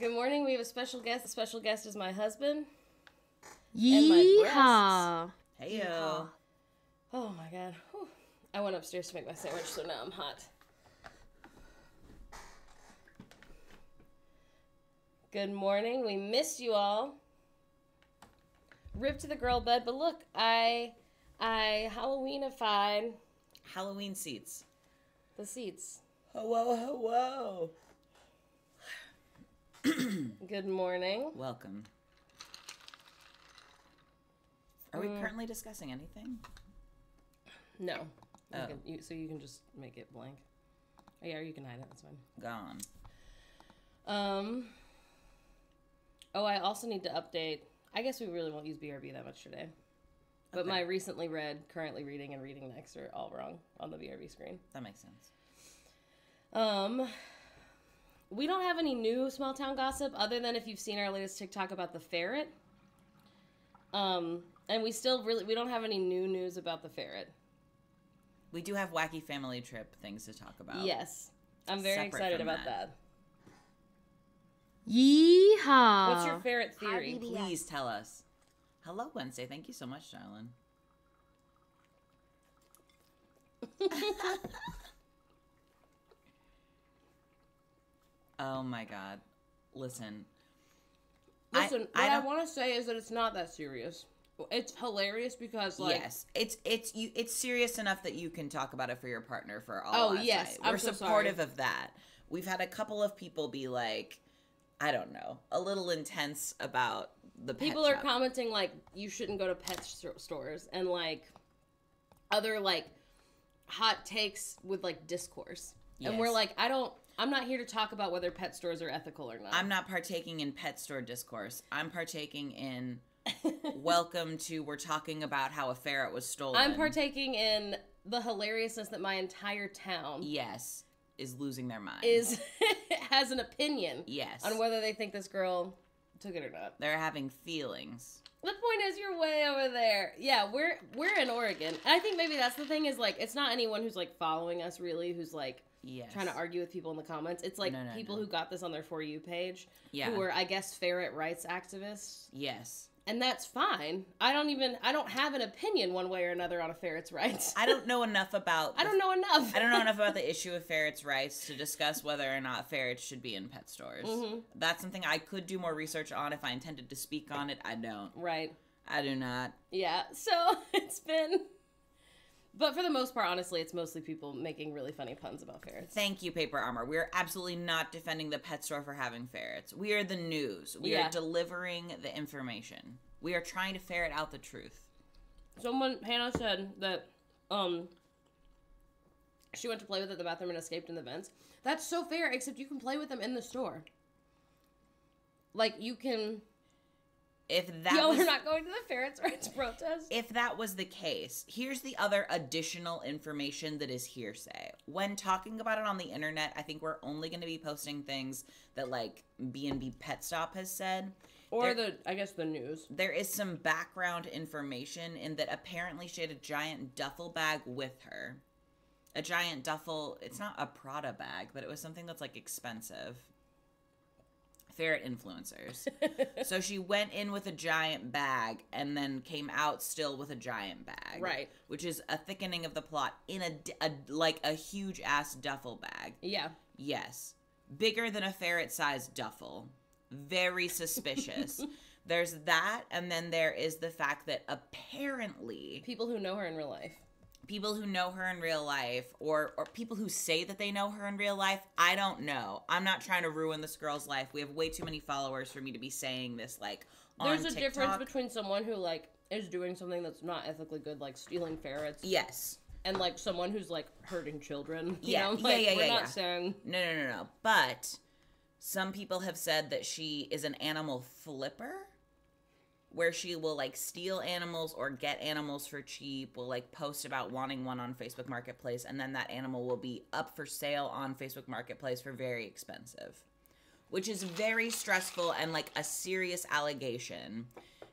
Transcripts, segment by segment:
Good morning. We have a special guest. The special guest is my husband. And Yeehaw. Hey yo. Oh my god. Whew. I went upstairs to make my sandwich, so now I'm hot. Good morning. We missed you all. Rip to the girl bed, but look, I I Halloweenified Halloween seats. the seats. Hello, hello. Good morning. Welcome. Are we Mm. currently discussing anything? No. You Oh. can- you- so you can just make it blank. Oh, yeah, or you can hide it. That's fine. Gone. Um. Oh, I also need to update. I guess we really won't use BRB that much today. But Okay. my recently read, currently reading, and reading next are all wrong on the BRB screen. That makes sense. Um, we don't have any new small town gossip other than if you've seen our latest TikTok about the ferret. Um, and we still really we don't have any new news about the ferret. We do have wacky family trip things to talk about. Yes, I'm very Separate excited about that. that. Yeehaw. What's your ferret theory? BB. Please tell us. Hello, Wednesday. Thank you so much, darling. oh my god. Listen. Listen, I what I, don't- want to say is that it's not that serious. It's hilarious because like yes, it's it's you. It's serious enough that you can talk about it for your partner for all. Oh, yes, night. We're so supportive sorry. of that. We've had a couple of people be like, I don't know, a little intense about the pet people are shop. commenting like you shouldn't go to pet st- stores and like other like hot takes with like discourse. And we're like, I don't. I'm not here to talk about whether pet stores are ethical or not. I'm not partaking in pet store discourse. I'm partaking in welcome to we're talking about how a ferret was stolen. I'm partaking in the hilariousness that my entire town Yes, is losing their mind. is has an opinion yes on whether they think this girl took it or not. they're having feelings. The point is, you're way over there. Yeah, we're we're in Oregon, and I think maybe that's the thing is like it's not anyone who's like following us really who's like Yes, trying to argue with people in the comments. It's like No, no, people no. who got this on their for you page, Yeah. who were I guess ferret rights activists, Yes, and that's fine. I don't even I don't have an opinion one way or another on a ferret's rights. I don't know enough about. I don't know enough. I don't know enough about the issue of ferrets' rights to discuss whether or not ferrets should be in pet stores. Mhm. That's something I could do more research on if I intended to speak on it. I don't. right. I do not. Yeah. So it's been. But for the most part, honestly, it's mostly people making really funny puns about ferrets. Thank you, Paper Armor. We are absolutely not defending the pet store for having ferrets. We are the news. We Yeah. are delivering the information. We are trying to ferret out the truth. Someone Hannah said that um she went to play with it in the bathroom and escaped in the vents. That's so fair, except you can play with them in the store. Like you can If that Y'all was are not going to the ferrets rights protest. if that was the case, here's the other additional information that is hearsay. When talking about it on the internet, I think we're only going to be posting things that like B&B Pet Stop has said. Or There- the I guess the news. There is some background information in that apparently she had a giant duffel bag with her. A giant duffel, it's not a Prada bag, but it was something that's like expensive. Ferret influencers. so she went in with a giant bag and then came out still with a giant bag. Right. Which is a thickening of the plot in a like a huge ass duffel bag. Yeah. Yes. Bigger than a ferret sized duffel. Very suspicious. There's that, and then there is the fact that apparently People who know her in real life. People who know her in real life or or people who say that they know her in real life, I don't know. I'm not trying to ruin this girl's life. We have way too many followers for me to be saying this like on There's a TikTok. difference between someone who like is doing something that's not ethically good, like stealing ferrets, Yes. and like someone who's like hurting children. You Yeah, know? yeah, Like, yeah, we're yeah, not yeah. saying No, no, no, no. But some people have said that she is an animal flipper where she will like steal animals or get animals for cheap, will like post about wanting one on Facebook Marketplace, and then that animal will be up for sale on Facebook Marketplace for very expensive. Which is very stressful and like a serious allegation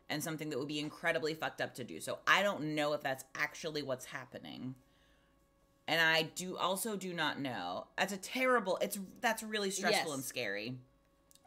and something that would be incredibly fucked up to do. So I don't know if that's actually what's happening and I do also do not know. That's a terrible. It's that's really stressful Yes. and scary.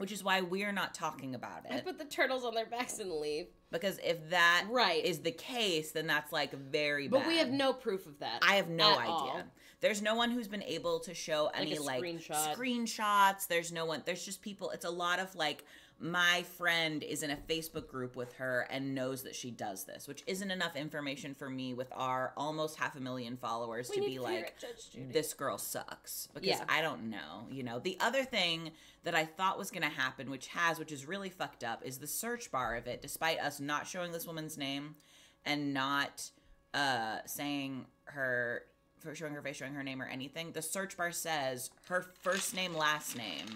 Which is why we're not talking about it. I put the turtles on their backs and leave. Because if that Right. is the case, then that's like very But bad. we have no proof of that. I have no idea. all. There's no one who's been able to show any a like screenshot. screenshots. There's no one. There's just people. It's a lot of like my friend is in a Facebook group with her and knows that she does this, which isn't enough information for me with our almost half a million followers We to be to like it, this girl sucks because Yeah. I don't know. You know, the other thing that I thought was going to happen, which has, which is really fucked up, is the search bar of it. Despite us not showing this woman's name and not uh saying her for showing her face, showing her name or anything, the search bar says her first name, last name,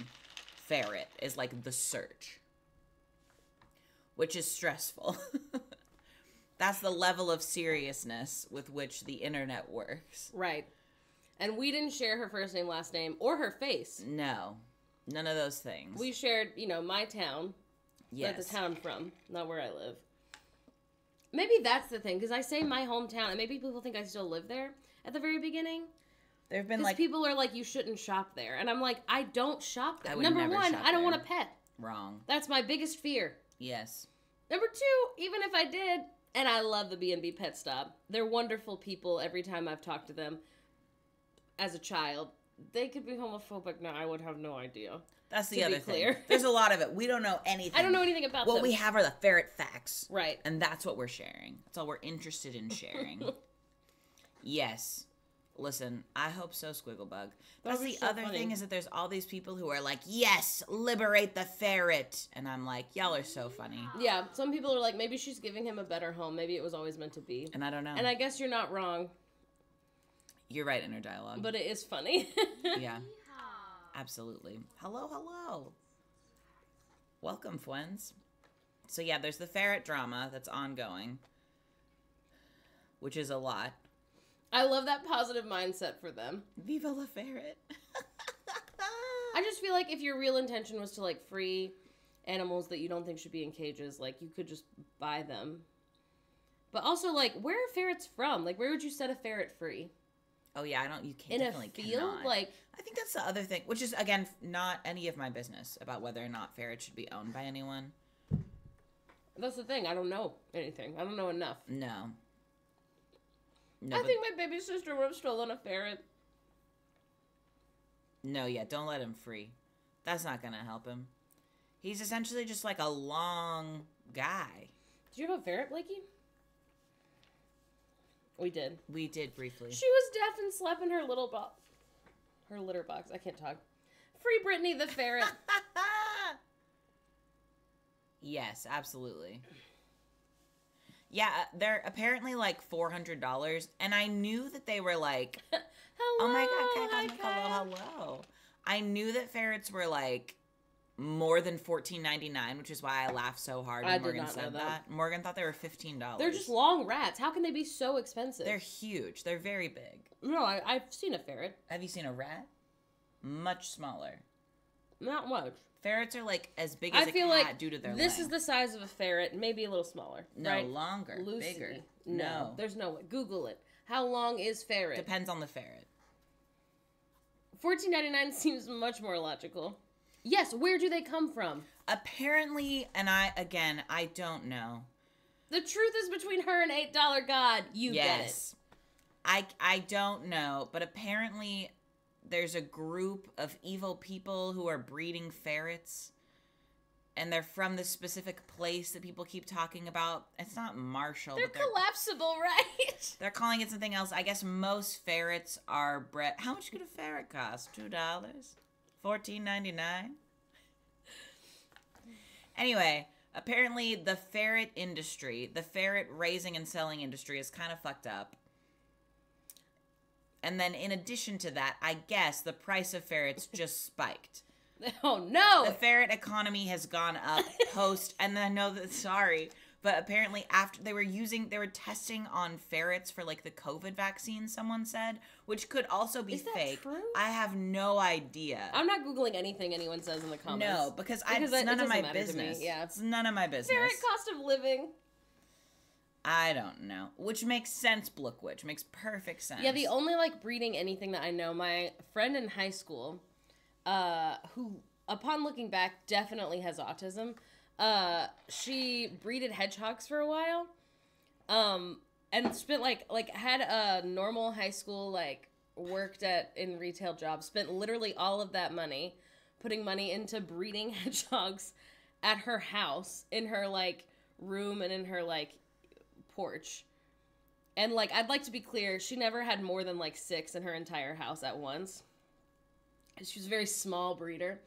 ferret is like the search, which is stressful. That's the level of seriousness with which the internet works. Right. And we didn't share her first name, last name, or her face. No, none of those things. We shared, you know, my town, yes. like the town I'm from, not where I live. Maybe that's the thing, because I say my hometown, and maybe people think I still live there at the very beginning. There have been Because like people are like, you shouldn't shop there. And I'm like, I don't shop there. I would Number never one, shop I don't there. want a pet. wrong. That's my biggest fear. Yes. Number two, even if I did, and I love the B&B Pet Stop. They're wonderful people every time I've talked to them as a child. They could be homophobic now, I would have no idea. That's the To be other thing. clear. There's a lot of it. We don't know anything. I don't know anything about What them. we have are the ferret facts. Right. And that's what we're sharing. That's all we're interested in sharing. yes. Listen, I hope so, Squigglebug. That's would be the so other funny. thing is that there's all these people who are like, yes, liberate the ferret. And I'm like, y'all are so funny. Yeah, some people are like, maybe she's giving him a better home. Maybe it was always meant to be. And I don't know. And I guess you're not wrong, You're right, in her dialogue. but it is funny. yeah, absolutely. Hello, hello. Welcome, friends. So yeah, there's the ferret drama that's ongoing, which is a lot. I love that positive mindset for them. Viva la ferret. I just feel like if your real intention was to like free animals that you don't think should be in cages, like you could just buy them. But also, like, where are ferrets from? Like, where would you set a ferret free? oh yeah, I don't. You can't In a definitely field? cannot. Like, I think that's the other thing, which is again not any of my business about whether or not ferrets should be owned by anyone. that's the thing. I don't know anything. I don't know enough. No. No, I but- think my baby sister would have stolen a ferret. no, yeah, don't let him free. That's not gonna help him. He's essentially just like a long guy. Did you have a ferret, Blakey? We did. We did briefly. She was deaf and slept in her little box. Her litter box. I can't talk. Free Brittany the ferret. yes, absolutely. Yeah, they're apparently like four hundred dollars, and I knew that they were like, hello. oh my god, hello, hello. I knew that ferrets were like more than fourteen ninety nine, which is why I laughed so hard when I did Morgan said that. that. Morgan thought they were fifteen dollars. They're just long rats. How can they be so expensive? They're huge. They're very big. no, I, I've seen a ferret. Have you seen a rat? Much smaller. Not much. Ferrets are like as big as I a feel cat like due to their this is the size of a ferret, maybe a little smaller. no right? longer, Lucy. bigger. No, No, there's no way. Google it. How long is ferret? depends on the ferret. Fourteen ninety nine seems much more logical. Yes, where do they come from? Apparently, and I again, I don't know. The truth is between her and eight dollar God. You get it. yes, I I don't know, but apparently, there's a group of evil people who are breeding ferrets. And they're from this specific place that people keep talking about. It's not Marshall. They're they're, collapsible, right? They're calling it something else. I guess most ferrets are bred. How much could a ferret cost? Two dollars, fourteen ninety nine. Anyway, apparently the ferret industry, the ferret raising and selling industry, is kind of fucked up. And then, in addition to that, I guess the price of ferrets just spiked. oh no! The ferret economy has gone up post, and I know that sorry, but apparently after they were using, they were testing on ferrets for like the COVID vaccine. Someone said, which could also be Is that fake. true? I have no idea. I'm not googling anything anyone says in the comments. no, because, I, Because it's it none of my matter to me, business. yeah. it's none of my business. ferret cost of living. I don't know, which makes sense. Blookwitch makes perfect sense. Yeah, the only like breeding anything that I know, my friend in high school, uh, who upon looking back, definitely has autism. Uh, she breeded hedgehogs for a while, um, and spent like like had a normal high school like worked at in retail jobs. Spent literally all of that money putting money into breeding hedgehogs at her house in her like room and in her like porch. And like I'd like to be clear, she never had more than like 6 in her entire house at once. She was a very small breeder.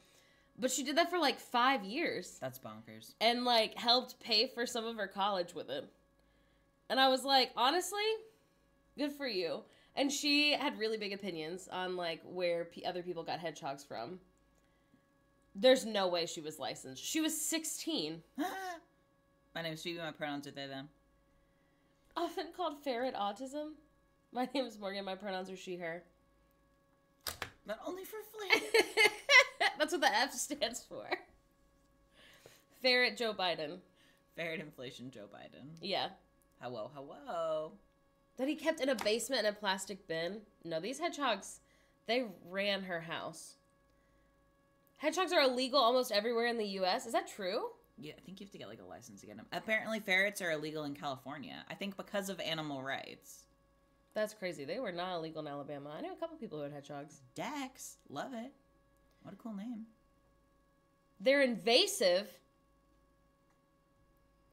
But she did that for like 5 years That's bonkers. and like helped pay for some of her college with it. And I was like, honestly, good for you. And she had really big opinions on like where p- other people got hedgehogs from. There's no way she was licensed. She was 16, my name is Phoebe. My pronouns are they, them. Often called ferret autism. My name is Morgan. My pronouns are she, her. But only for flair. That's what the F stands for. Ferret Joe Biden. Ferret inflation, Joe Biden. Yeah. Hello, hello. That he kept in a basement in a plastic bin. No, these hedgehogs, they ran her house. Hedgehogs are illegal almost everywhere in the U.S. Is that true? Yeah, I think you have to get like a license to get them. Apparently, ferrets are illegal in California. I think because of animal rights. That's crazy. They were not illegal in Alabama. I knew a couple people who had hedgehogs. Dex, love it. What a cool name. They're invasive.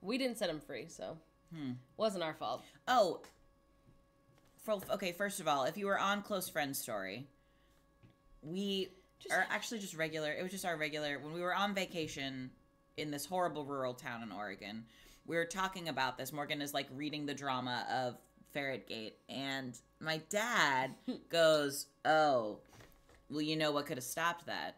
We didn't set them free, so Hmm. wasn't our fault. Oh, for, okay. First of all, if you were on Close Friends Story, we Just- are actually just regular. It was just our regular when we were on vacation in this horrible rural town in Oregon. We were talking about this. Morgan is like reading the drama of Ferret Gate, and my dad goes, "Oh, well, you know what could have stopped that?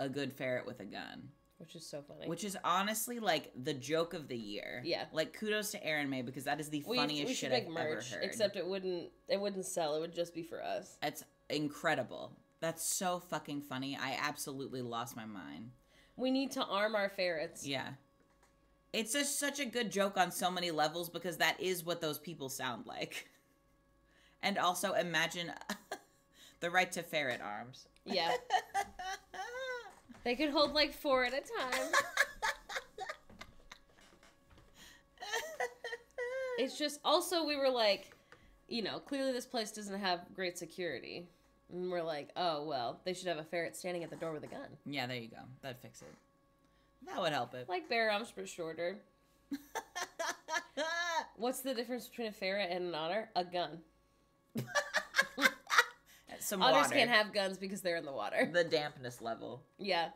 A good ferret with a gun." Which is so funny. Which is honestly like the joke of the year. Yeah. Like kudos to Aaron May because that is the we, funniest we shit I've merch, ever heard. except it wouldn't it wouldn't sell. It would just be for us. It's incredible. That's so fucking funny. I absolutely lost my mind. We need to arm our ferrets. Yeah. It's just such a good joke on so many levels because that is what those people sound like. And also imagine the right to ferret arms. Yeah. They could hold like four at a time. It's just also we were like, you know, clearly this place doesn't have great security. And we're like, oh well, they should have a ferret standing at the door with a gun. yeah, there you go. That'd fix it. That would help it. Like bear arms but shorter. What's the difference between a ferret and an otter? A gun. Some Otters water. can't have guns because they're in the water. the dampness level. Yeah.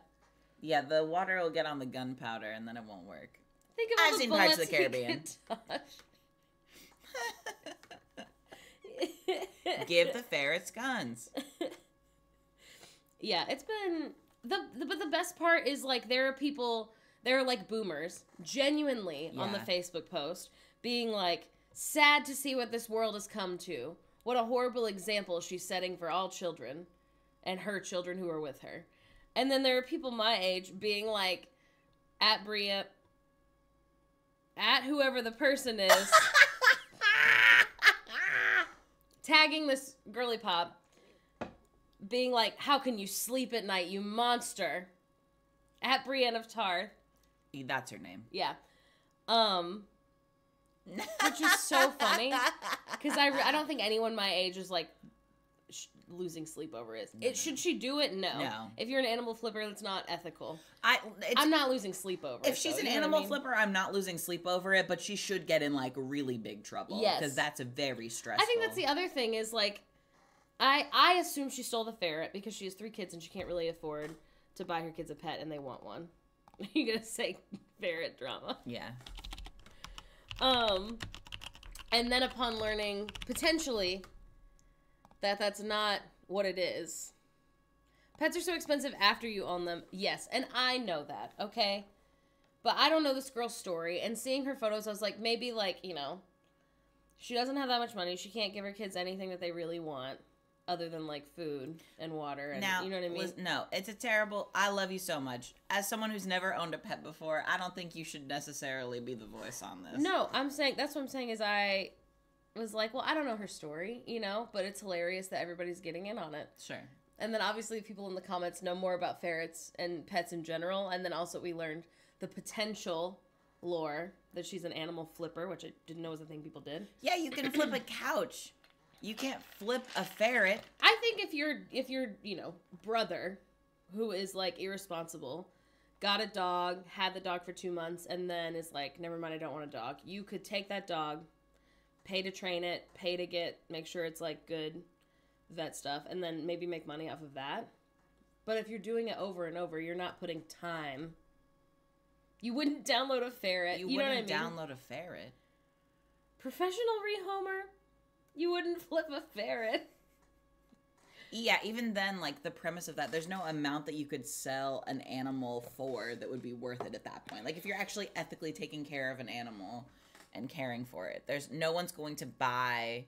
Yeah, the water will get on the gunpowder and then it won't work. Think of I've all the seen Pirates of the Caribbean. Give the ferrets guns. yeah, it's been the, the but the best part is like there are people there are like boomers genuinely on the Facebook post being like sad to see what this world has come to. What a horrible example she's setting for all children and her children who are with her. And then there are people my age being like at Bria at whoever the person is tagging this girly pop being like, How can you sleep at night, you monster? At Brienne of Tarth. That's her name. Yeah. Um, which is so funny. Because I, I don't think anyone my age is like losing sleep over it. No, no. Should she do it? No. No. If you're an animal flipper, that's not ethical. I. It's, I'm not losing sleep over it. if she's though, an what I animal mean? flipper, I'm not losing sleep over it, but she should get in like really big trouble. Yes. because that's a very stressful. I think that's the other thing is like, I I assume she stole the ferret because she has three kids and she can't really afford to buy her kids a pet and they want one. you gonna say ferret drama? Yeah. Um, and then upon learning potentially that that's not what it is. Pets are so expensive after you own them. Yes, and I know that, okay? But I don't know this girl's story and seeing her photos I was like maybe like, you know, she doesn't have that much money. She can't give her kids anything that they really want other than like food and water and Now, you know what I mean? no, it's a terrible. I love you so much. As someone who's never owned a pet before, I don't think you should necessarily be the voice on this. No, I'm saying that's what I'm saying is I was like, well, I don't know her story, you know, but it's hilarious that everybody's getting in on it. Sure. And then obviously people in the comments know more about ferrets and pets in general. And then also we learned the potential lore that she's an animal flipper, which I didn't know was a thing people did. Yeah, you can flip a couch. You can't flip a ferret. I think if your if your you know brother, who is like irresponsible, got a dog, had the dog for two months, and then is like, never mind, I don't want a dog. You could take that dog, pay to train it, pay to get make sure it's like good vet stuff, and then maybe make money off of that. But if you're doing it over and over, you're not putting time. You wouldn't download a ferret. You, You, wouldn't I mean? download a ferret. Professional rehomer. You wouldn't flip a ferret. Yeah, even then, like the premise of that, there's no amount that you could sell an animal for that would be worth it at that point. Like if you're actually ethically taking care of an animal and caring for it, there's no one's going to buy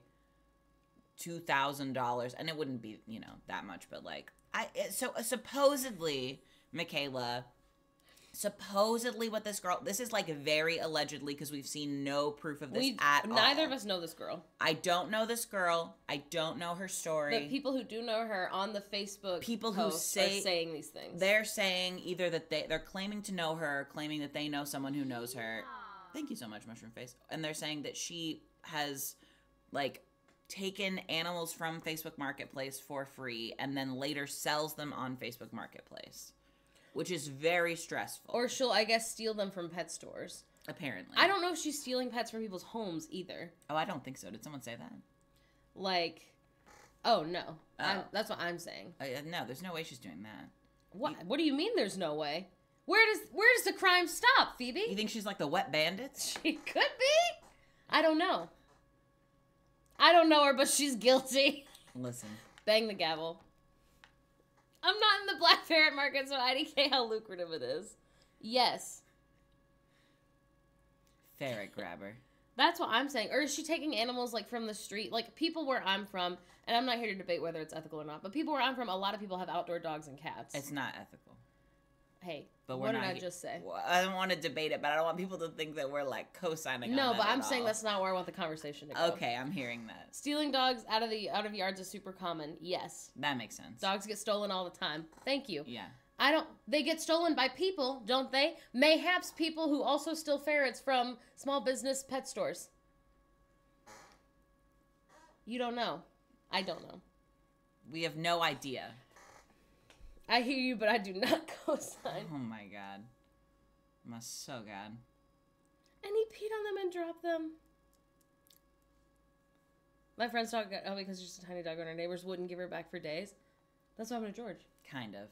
two thousand dollars, and it wouldn't be you know that much, but like I it- so uh, supposedly Michaela. Supposedly, what this girl, this is like very allegedly because we've seen no proof of this We at neither all. of us know this girl. I don't know this girl. I don't know her story. The people who do know her on the Facebook People who say- are saying these things. They're saying either that they they're claiming to know her, claiming that they know someone who knows her. Thank you so much, Mushroom Face. And they're saying that she has like taken animals from Facebook Marketplace for free and then later sells them on Facebook Marketplace, which is very stressful. or she'll, I guess, steal them from pet stores. apparently, I don't know if she's stealing pets from people's homes either. Oh, I don't think so. Did someone say that? Like, oh no, Oh. that's what I'm saying. Uh, no, there's no way she's doing that. What? What do you mean? There's no way. Where does Where does the crime stop, Phoebe? You think she's like the wet bandits? she could be. I don't know. I don't know her, but she's guilty. Listen, Bang the gavel. I'm not in the black ferret market, so I don't how lucrative it is. Yes. ferret grabber. That's what I'm saying. Or is she taking animals like from the street? Like people where I'm from, and I'm not here to debate whether it's ethical or not, but people where I'm from, a lot of people have outdoor dogs and cats. It's not ethical. Hey, But we're what not did I just say? Well, I don't want to debate it, but I don't want people to think that we're like co-signing. No, but I'm saying all. that's not where I want the conversation to go. okay. I'm hearing that. Stealing dogs out of the out of yards is super common. Yes. That makes sense. Dogs get stolen all the time. Thank you. Yeah. I don't. They get stolen by people, don't they? Mayhaps people who also steal ferrets from small business pet stores. You don't know. I don't know. We have no idea. I hear you, but I do not co-sign. Oh my god. Must so god. And he peed on them and dropped them. My friend's dog got oh because she's just a tiny dog and her neighbors wouldn't give her back for days. That's what happened to George. Kind of.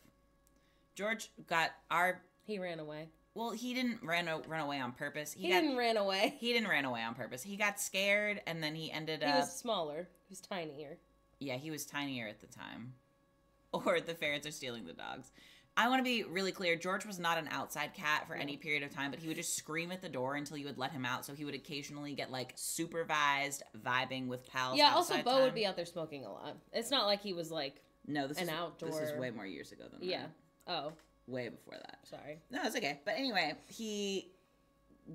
George got our. He ran away. Well, he didn't run o- run away on purpose. He, He, got. didn't ran away. He didn't run away on purpose. He got scared, and then he ended He up. He was smaller. He was tinier. Yeah, he was tinier at the time. Or the ferrets are stealing the dogs. I want to be really clear. George was not an outside cat for any period of time, but he would just scream at the door until you would let him out. So he would occasionally get like supervised vibing with pals. Yeah, also Bo time. would be out there smoking a lot. It's not like he was like, no this an is, This is way more years ago than yeah. that. Oh, way before that. sorry. No, it's okay. But anyway, he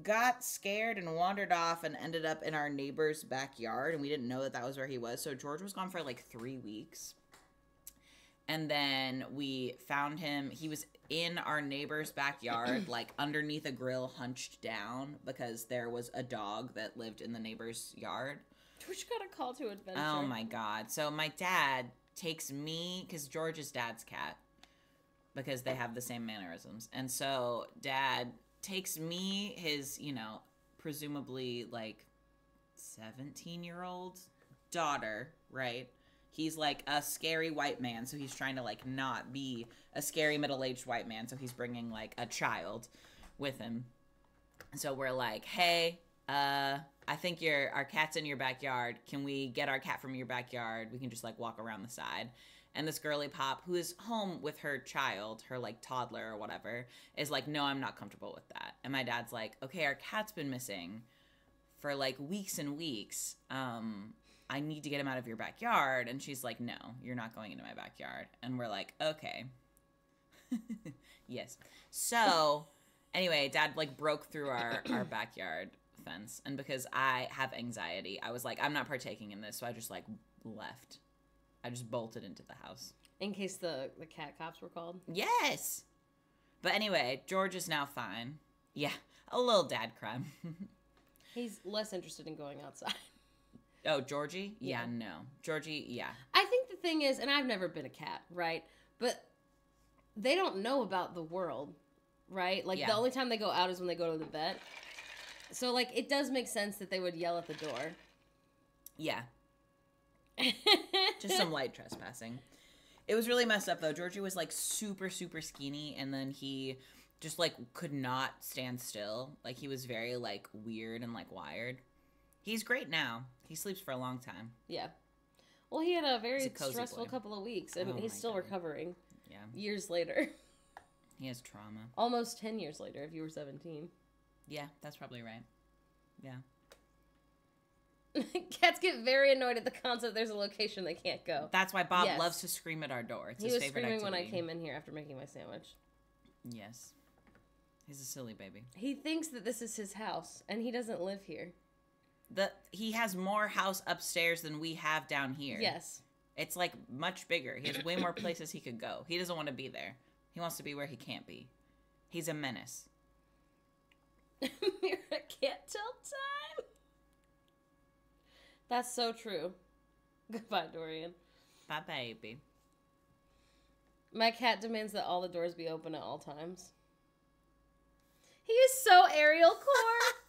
got scared and wandered off and ended up in our neighbor's backyard, and we didn't know that that was where he was. So George was gone for like three weeks. And then we found him. He was in our neighbor's backyard, like underneath a grill, hunched down because there was a dog that lived in the neighbor's yard. George got a call to adventure. Oh my god. So my dad takes me cuz George is dad's cat because they have the same mannerisms. And so dad takes me his, you know, presumably like 17-year-old daughter, right? He's like a scary white man, so he's trying to like not be a scary middle-aged white man, so he's bringing like a child with him. So we're like, "Hey, uh I think your our cat's in your backyard. Can we get our cat from your backyard? We can just like walk around the side." And this girly pop who is home with her child, her like toddler or whatever, is like, "No, I'm not comfortable with that." And my dad's like, "Okay, our cat's been missing for like weeks and weeks. Um I need to get him out of your backyard." And she's like, "No, you're not going into my backyard." And we're like, "Okay." yes. So, anyway, dad like broke through our our backyard fence and because I have anxiety, I was like I'm not partaking in this, so I just like left. I just bolted into the house. In case the the cat cops were called. Yes. But anyway, George is now fine. Yeah, a little dad crime. He's less interested in going outside. Oh, Georgie? Yeah, Yeah. no. Georgie, yeah. I think the thing is, and I've never been a cat, right? But they don't know about the world, right? Like Yeah. the only time they go out is when they go to the vet. So like it does make sense that they would yell at the door. Yeah, just some light trespassing. It was really messed up though. Georgie was like super, super skinny, and then he just like could not stand still. Like he was very like weird and like wired. He's great now. He sleeps for a long time. yeah. Well, he had a very a stressful boy. couple of weeks, and Oh he's still God. recovering Yeah, years later. he has trauma. Almost 10 years later, if you were 17. Yeah, that's probably right. Yeah. Cats get very annoyed at the concept there's a location they can't go. That's why Bob Yes. loves to scream at our door. It's He his was favorite screaming when I came in here after making my sandwich. Yes. He's a silly baby. He thinks that this is his house, and he doesn't live here. The he has more house upstairs than we have down here. Yes. It's like much bigger. He has way more places he could go. He doesn't want to be there. He wants to be where he can't be. He's a menace. Mira can't tell time. That's so true. Goodbye, Dorian. Bye baby. My cat demands that all the doors be open at all times. He is so Ariel core.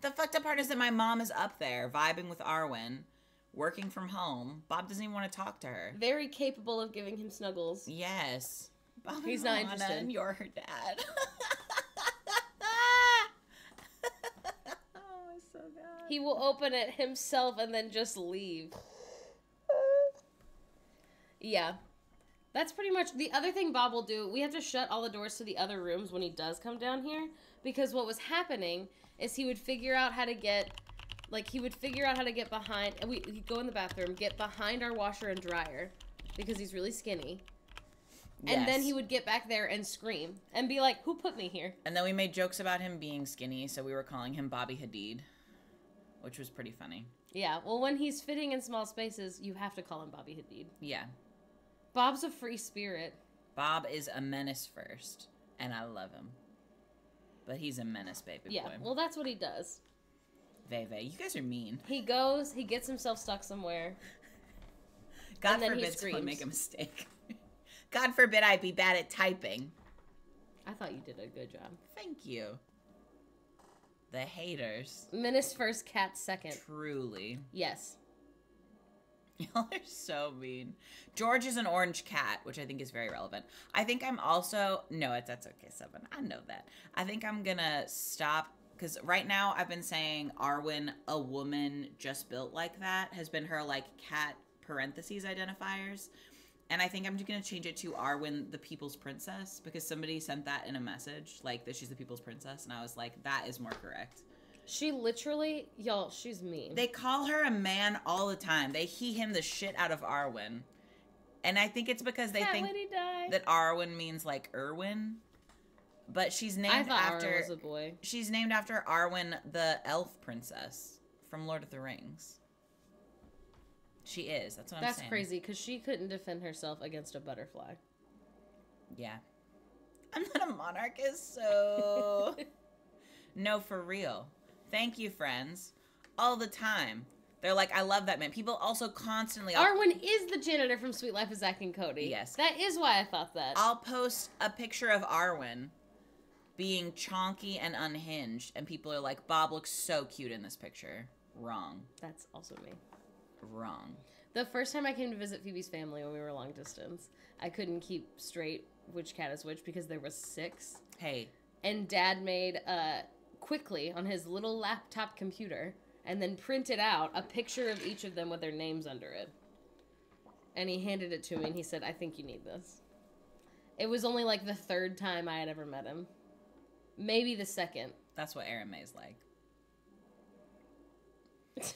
the fucked up part is that my mom is up there vibing with Arwen, working from home. Bob doesn't even want to talk to her. Very capable of giving him snuggles. Yes. Bob He's not Lana, interested. And you're her dad. oh, so. He will open it himself and then just leave. Yeah. That's pretty much the other thing Bob will do. We have to shut all the doors to the other rooms when he does come down here because what was happening is he would figure out how to get like he would figure out how to get behind and we he'd go in the bathroom, get behind our washer and dryer because he's really skinny. And then he would get back there and scream and be like, "Who put me here?" And then we made jokes about him being skinny, so we were calling him Bobby Hadid, which was pretty funny. Yeah, well when he's fitting in small spaces, you have to call him Bobby Hadid. Yeah. Bob's a free spirit. Bob is a menace first, and I love him. But he's a menace, baby Yeah, boy. well, that's what he does. Veve, you guys are mean. He goes, he gets himself stuck somewhere. God And forbid someone make a mistake. God forbid I be bad at typing. I thought you did a good job. Thank you. The haters. Menace first, cat second. Truly. Yes. Y'all are so mean. George is an orange cat, which I think is very relevant. I think I'm also no, it's that's okay, seven. I know that. I think I'm gonna stop because right now I've been saying Arwen, a woman just built like that, has been her like cat parentheses identifiers. And I think I'm just gonna change it to Arwen, the people's princess, because somebody sent that in a message, like that she's the people's princess, and I was like, that is more correct. She literally, y'all, she's mean. They call her a man all the time. They he him the shit out of Arwen. And I think it's because they Cat think that Arwen means like Erwin. But she's named after Arwen was a boy. she's named after Arwen the elf princess from Lord of the Rings. She is. That's what I'm saying. That's crazy because she couldn't defend herself against a butterfly. Yeah. I'm not a monarchist, so No, for real. Thank you, friends. All the time. They're like, I love that man. People also constantly Arwen is the janitor from Suite Life of Zack and Cody. Yes. That is why I thought that. I'll post a picture of Arwen being chonky and unhinged, and people are like, Bob looks so cute in this picture. Wrong. That's also me. Wrong. The first time I came to visit Phoebe's family when we were long distance, I couldn't keep straight which cat is which because there was six. Hey, And Dad made uh, quickly on his little laptop computer and then printed out a picture of each of them with their names under it. And he handed it to me and he said, I think you need this. It was only like the third time I had ever met him. Maybe the second. that's what Aaron May's like.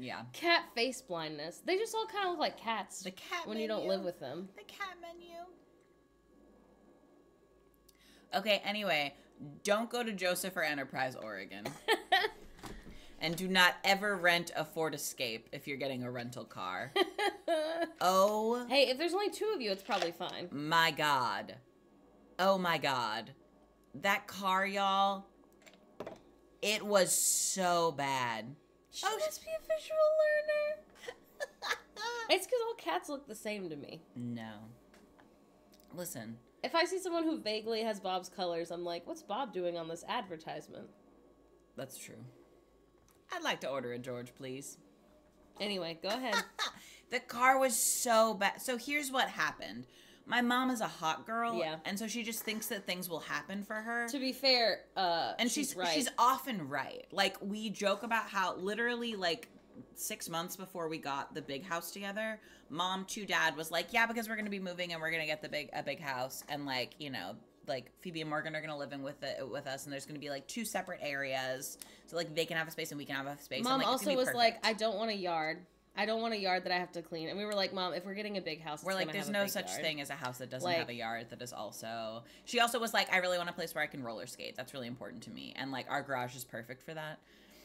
Yeah. Cat face blindness. They just all kind of look like cats The cat when you don't live with them. The cat menu. Okay, anyway, don't go to Joseph or Enterprise, Oregon. And do not ever rent a Ford Escape if you're getting a rental car. oh hey, if there's only two of you, it's probably fine. my god. Oh my god. That car, y'all, it was so bad. She oh, must be a visual learner. It's because all cats look the same to me. No. Listen, If I see someone who vaguely has Bob's colors, I'm like, what's Bob doing on this advertisement? that's true. I'd like to order a George, please. Anyway, go ahead. The car was so bad. So here's what happened. My mom is a hot girl, Yeah. and so she just thinks that things will happen for her. to be fair, uh, and she's right. she's often right. Like we joke about how literally like six months before we got the big house together, mom to dad was like, "Yeah, because we're gonna be moving and we're gonna get the big a big house, and like you know." Like Phoebe and Morgan are gonna live in with it with us, and there's gonna be like two separate areas, so like they can have a space and we can have a space. and, Mom like, also was like. I don't want a yard. I don't want a yard that I have to clean. And we were like, Mom, if we're getting a big house, We're like, there's no such yard." thing as a house that doesn't Like- have a yard that is also. She also was like, I really want a place where I can roller skate. That's really important to me. And like, our garage is perfect for that.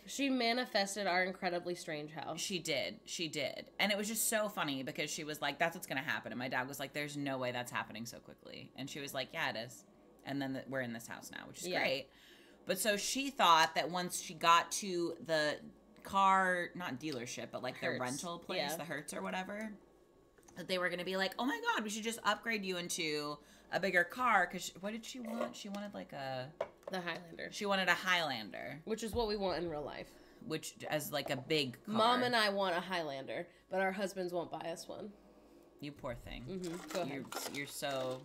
She manifested our incredibly strange house. She did. She did. And it was just so funny because she was like, that's what's going to happen. And my dad was like, there's no way that's happening so quickly. And she was like, yeah, it is. And then the, we're in this house now, which is Yeah. great. But so she thought that once she got to the car, not dealership, but like Hertz. the rental place, Yeah. the Hertz or whatever, that they were going to be like, oh my God, we should just upgrade you into a bigger car. Because what did she want? She wanted like a, The Highlander, she wanted a Highlander, which is what we want in real life. which as like a big car. Mom and I want a Highlander, but our husbands won't buy us one. You poor thing. hmm ahead. You're you're so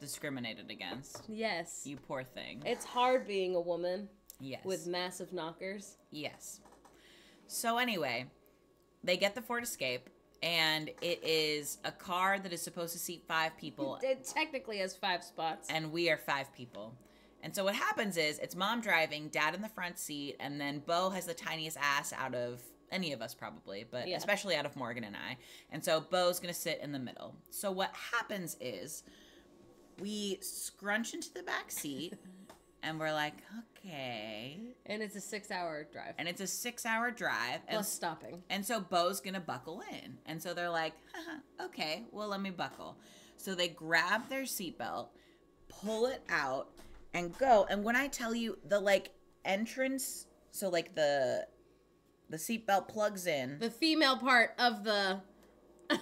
discriminated against. Yes. You poor thing. It's hard being a woman yes. with massive knockers. yes. So anyway, they get the Ford Escape, and it is a car that is supposed to seat five people, It technically has five spots. and we are five people. And so what happens is it's mom driving, dad in the front seat, and then Bo has the tiniest ass out of any of us probably, but Yeah. especially out of Morgan and I. And so Bo's gonna sit in the middle. So what happens is we scrunch into the back seat and we're like, okay. And it's a six hour drive. And it's a six hour drive. And Plus stopping. and so Bo's gonna buckle in. And so they're like, okay, well, let me buckle. So they grab their seatbelt, pull it out, and go. And when I tell you the like entrance, so like the the seatbelt plugs in. The female part of the.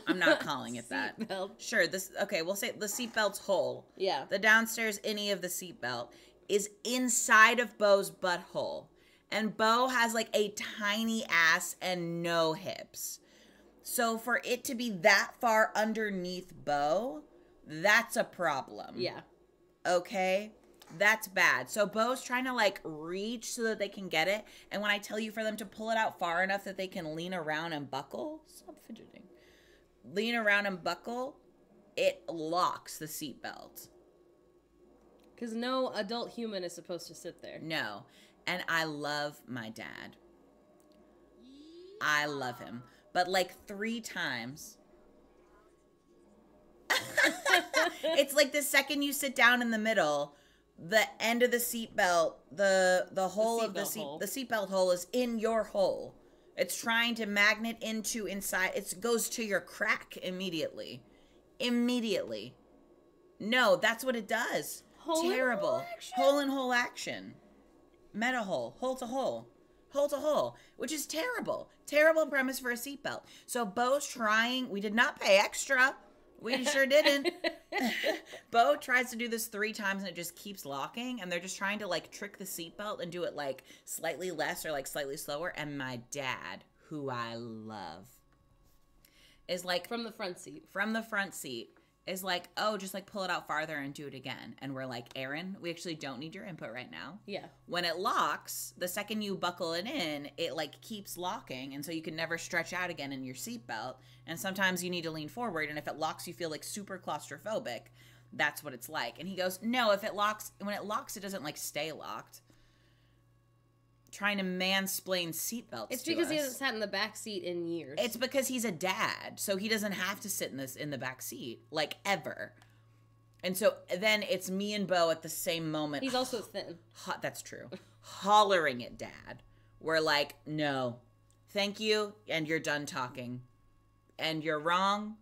I'm not calling it that. Seatbelt. Sure, this okay, we'll say the seatbelt's hole. Yeah. The downstairs any of the seatbelt is inside of Bo's butthole. And Bo has like a tiny ass and no hips. So for it to be that far underneath Bo, that's a problem. Yeah. Okay? That's bad. So Bo's trying to like reach so that they can get it. And when I tell you for them to pull it out far enough that they can lean around and buckle, stop fidgeting. Lean around and buckle, it locks the seatbelt. Because no adult human is supposed to sit there. No. And I love my dad. I love him. But like three times. it's like the second you sit down in the middle, the end of the seatbelt, the the hole of the seat hole. the seatbelt hole is in your hole. It's trying to magnet into inside. It goes to your crack immediately. Immediately. No, that's what it does. Hole Terrible. hole in hole action. Meta hole. Hole to hole. Hole to hole. Which is terrible. Terrible premise for a seatbelt. So Bo's trying. We did not pay extra. We sure didn't. Bo tries to do this three times and it just keeps locking. And they're just trying to like trick the seatbelt and do it like slightly less or like slightly slower. And my dad, who I love, is like From the front seat. from the front seat is like, oh, just like pull it out farther and do it again. And we're like, Aaron, we actually don't need your input right now. Yeah. When it locks, the second you buckle it in, it like keeps locking. And so you can never stretch out again in your seatbelt. And sometimes you need to lean forward. And if it locks, you feel like super claustrophobic. That's what it's like. And he goes, no, if it locks, when it locks, it doesn't like stay locked. Trying to mansplain seatbelts. It's because he hasn't sat in the back seat in years. It's because he's a dad, so he doesn't have to sit in this in the back seat like ever. And so then it's me and Bo at the same moment. He's also thin. Ho- that's true. Hollering at dad. We're like, no, thank you, and you're done talking. And you're wrong,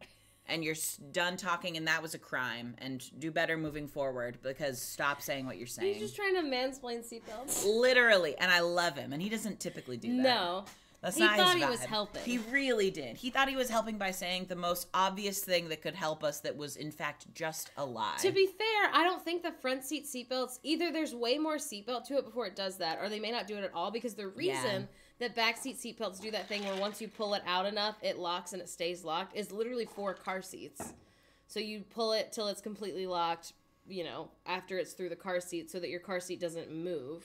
and you're done talking, and that was a crime. And do better moving forward because stop saying what you're saying. He's just trying to mansplain seatbelts. Literally, and I love him, and he doesn't typically do that. No. That's He not thought his he was helping. He really did. He thought he was helping by saying the most obvious thing that could help us that was in fact just a lie. To be fair, I don't think the front seat seatbelts either. There's way more seatbelt to it before it does that, or they may not do it at all because the reason that back seat seatbelts do that thing where once you pull it out enough, it locks and it stays locked is literally for car seats. So you pull it till it's completely locked, you know, after it's through the car seat, so that your car seat doesn't move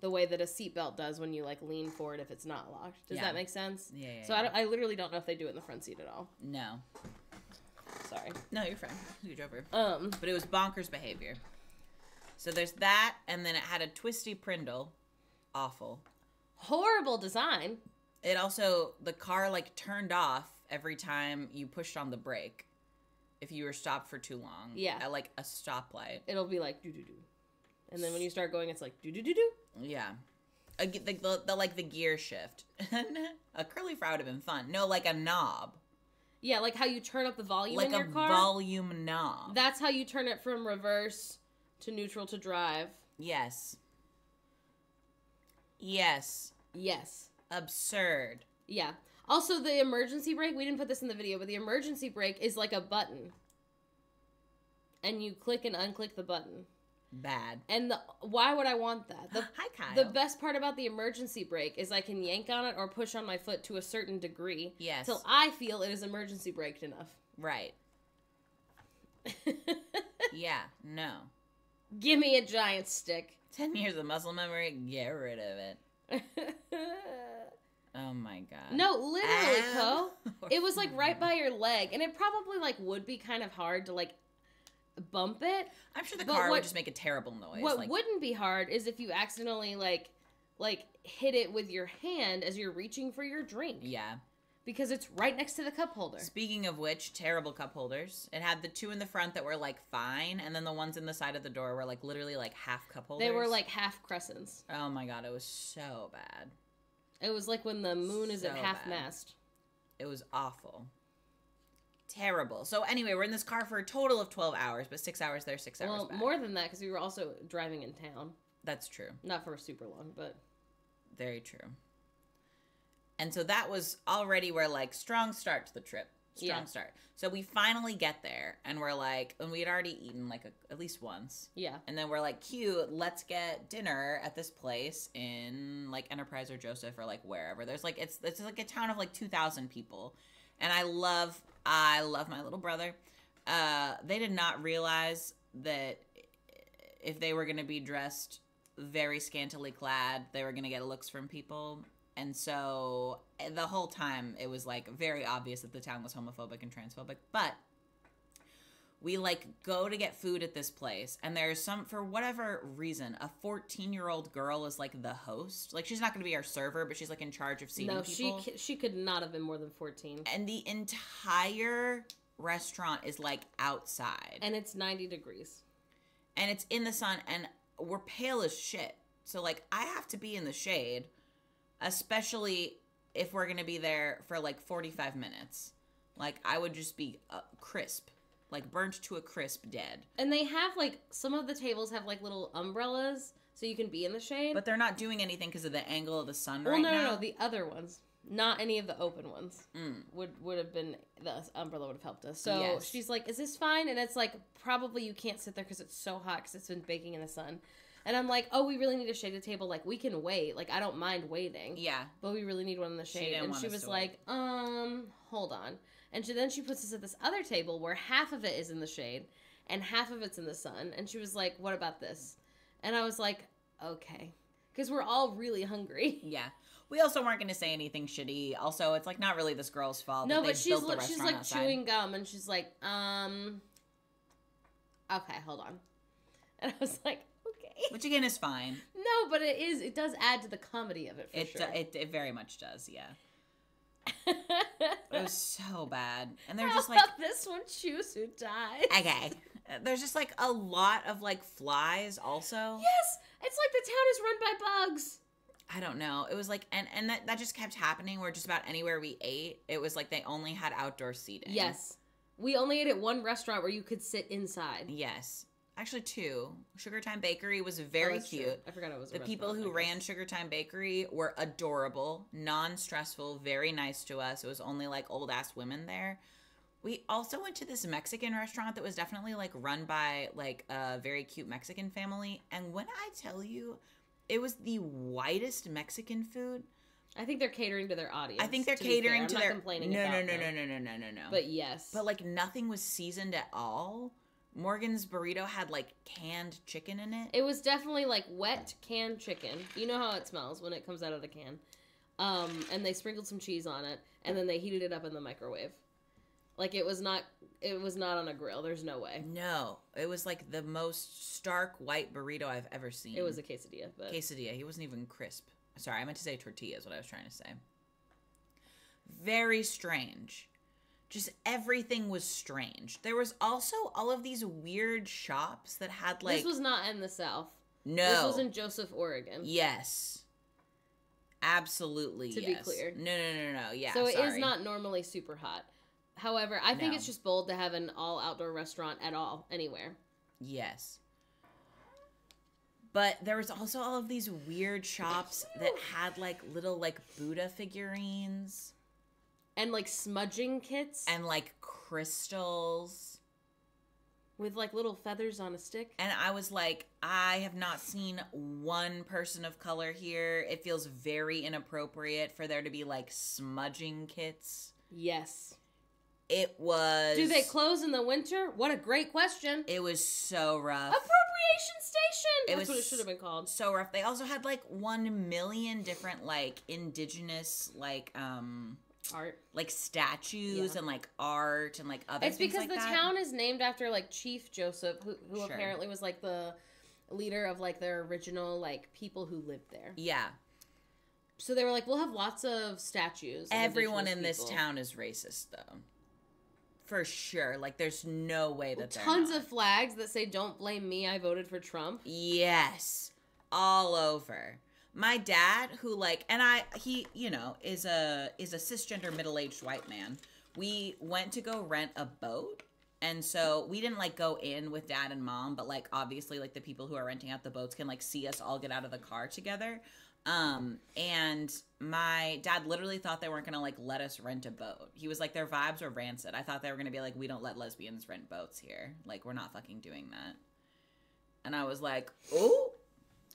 the way that a seatbelt does when you like lean forward if it's not locked. Does Yeah. that make sense? Yeah, yeah, So I, don't, I literally don't know if they do it in the front seat at all. no, Sorry. no, you're fine. You drove her. Um. But it was bonkers behavior. So there's that, and then it had a twisty Prindle. Awful. Horrible design. It also the car like turned off every time you pushed on the brake. If you were stopped for too long. Yeah. At like a stoplight. it'll be like do do do, and then when you start going, it's like do do do do. Yeah. A, the, the, the like the gear shift. a curly fry would have been fun. No, like a knob. Yeah, like how you turn up the volume like in your a car. volume knob. That's how you turn it from reverse to neutral to drive. yes. Yes. Yes. Absurd. Yeah. Also, the emergency brake. We didn't put this in the video, but the emergency brake is like a button, and you click and unclick the button. Bad. And the why would I want that? The Hi, Kyle. the best part about the emergency brake is I can yank on it or push on my foot to a certain degree. Yes. Till I feel it is emergency braked enough. Right. Yeah. No. Give me a giant stick. 10 years of muscle memory, get rid of it. Oh my god. no, literally. Co. It was like right by your leg, and it probably like would be kind of hard to like bump it. I'm sure the But car what- would just make a terrible noise. what like, wouldn't be hard is if you accidentally like like hit it with your hand as you're reaching for your drink Yeah. Because it's right next to the cup holder. Speaking of which, terrible cup holders. It had the two in the front that were like fine, and then the ones in the side of the door were like literally like half cup holders. They were like half crescents. oh my god, it was so bad. It was like when the moon is at half bad. mast. It was awful. Terrible. So anyway, we're in this car for a total of 12 hours, but 6 hours there, 6 hours Well, more than that because we were also driving in town, That's true. not for super long, but Very true. And so that was already where like strong start to the trip. Strong Yeah. start. So we finally get there and we're like and we had already eaten like a, at least once. yeah, And then we're like, cute, let's get dinner at this place in like Enterprise or Joseph or like wherever. There's like it's it's like a town of like two thousand people. And I love I love my little brother. Uh they did not realize that if they were gonna be dressed very scantily clad, they were gonna get looks from people. And so eh, the whole time it was like very obvious that the town was homophobic and transphobic. But we like go to get food at this place and there's some for whatever reason a 14 year old girl is like the host like she's not going to be our server but she's like in charge of seating no, people she she could not have been more than fourteen, and the entire restaurant is like outside and it's ninety degrees. and it's in the sun and we're pale as shit so like i have to be in the shade especially if we're going to be there for like 45 minutes like i would just be uh, crisp like burnt to a crisp dead And they have like some of the tables have like little umbrellas so you can be in the shade. But they're not doing anything because of the angle of the sun well, right no, now. no, no, the other ones, not any of the open ones, Mm. would would have been the umbrella would have helped us. So Yes. she's like, "Is this fine?" And it's like, probably you can't sit there because it's so hot because it's been baking in the sun. And I'm like, "Oh, we really need a shaded table. Like we can wait. Like I don't mind waiting." Yeah, but we really need one in the shade. didn't and she was like, um, hold on. And she, then she puts us at this other table where half of it is in the shade and half of it's in the sun. And she was like, what about this? And I was like, okay. Because we're all really hungry. yeah. We also weren't going to say anything shitty. Also, it's like not really this girl's fault. no, but she's built the li- she's like outside. chewing gum and she's like, um, okay, hold on. And I was like. which again is fine. No, but it is, it does add to the comedy of it for It, sure. it it very much does. Yeah, it was so bad, and they're just like about this one choose who dies? okay. Uh, there's just like a lot of like flies. Also, Yes, it's like the town is run by bugs. I don't know. It was like and and that that just kept happening where just about anywhere we ate, it was like they only had outdoor seating. Yes. We only ate at one restaurant where you could sit inside. Yes. Actually two. Sugar Time Bakery was Oh, very true. cute. I forgot it was. a The people who ran Sugar Time Bakery were adorable, non-stressful, very nice to us. It was only like old ass women there. We also went to this Mexican restaurant that was definitely like run by like a very cute Mexican family. And when I tell you, it was the whitest Mexican food. I think they're catering to their audience. I think they're to catering to their complaining. no, no, no, no, no, no, no, no, no. But yes, but like nothing was seasoned at all. Morgan's burrito had like canned chicken in it. it was definitely like wet canned chicken. You know how it smells when it comes out of the can. Um, and they sprinkled some cheese on it, and then they heated it up in the microwave. Like it was not, it was not on a grill. There's no way. No, it was like the most stark white burrito I've ever seen. It was a quesadilla, but quesadilla. He wasn't even crisp. Sorry, I meant to say tortilla is what I was trying to say. Very strange. Just everything was strange. There was also all of these weird shops that had like this was not in the South. no. This was in Joseph, Oregon. yes. Absolutely. To be clear. No, no, no, no. Yeah. so it is not normally super hot. However, I think No. it's just bold to have an all outdoor restaurant at all anywhere. Yes. But there was also all of these weird shops that had like little like Buddha figurines And like smudging kits and like crystals. with like little feathers on a stick. And I was like, I have not seen one person of color here. It feels very inappropriate for there to be like smudging kits. Yes. It was. Do they close in the winter? What a great question. It was so rough. Appropriation station. It That's was what it should have been called. so rough. They also had like one million different like indigenous like um Art. like statues Yeah. and like art and like other It's things because like the that. town is named after like Chief Joseph, who, who Sure. apparently was like the leader of like their original like people who lived there. Yeah. So they were like, we'll have lots of statues. of Everyone in this town is racist though. For sure. Like there's no way that they're Tons not. of flags that say "Don't blame me, I voted for Trump." Yes. All over. My dad who like and I he, you know, is a is a cisgender middle-aged white man. We went to go rent a boat. And so we didn't like go in with dad and mom, but like obviously like the people who are renting out the boats can like see us all get out of the car together. Um and my dad literally thought they weren't to like let us rent a boat. He was like their vibes were rancid. I thought they were to be like we don't let lesbians rent boats here. Like we're not fucking doing that. And I was like, "Oh,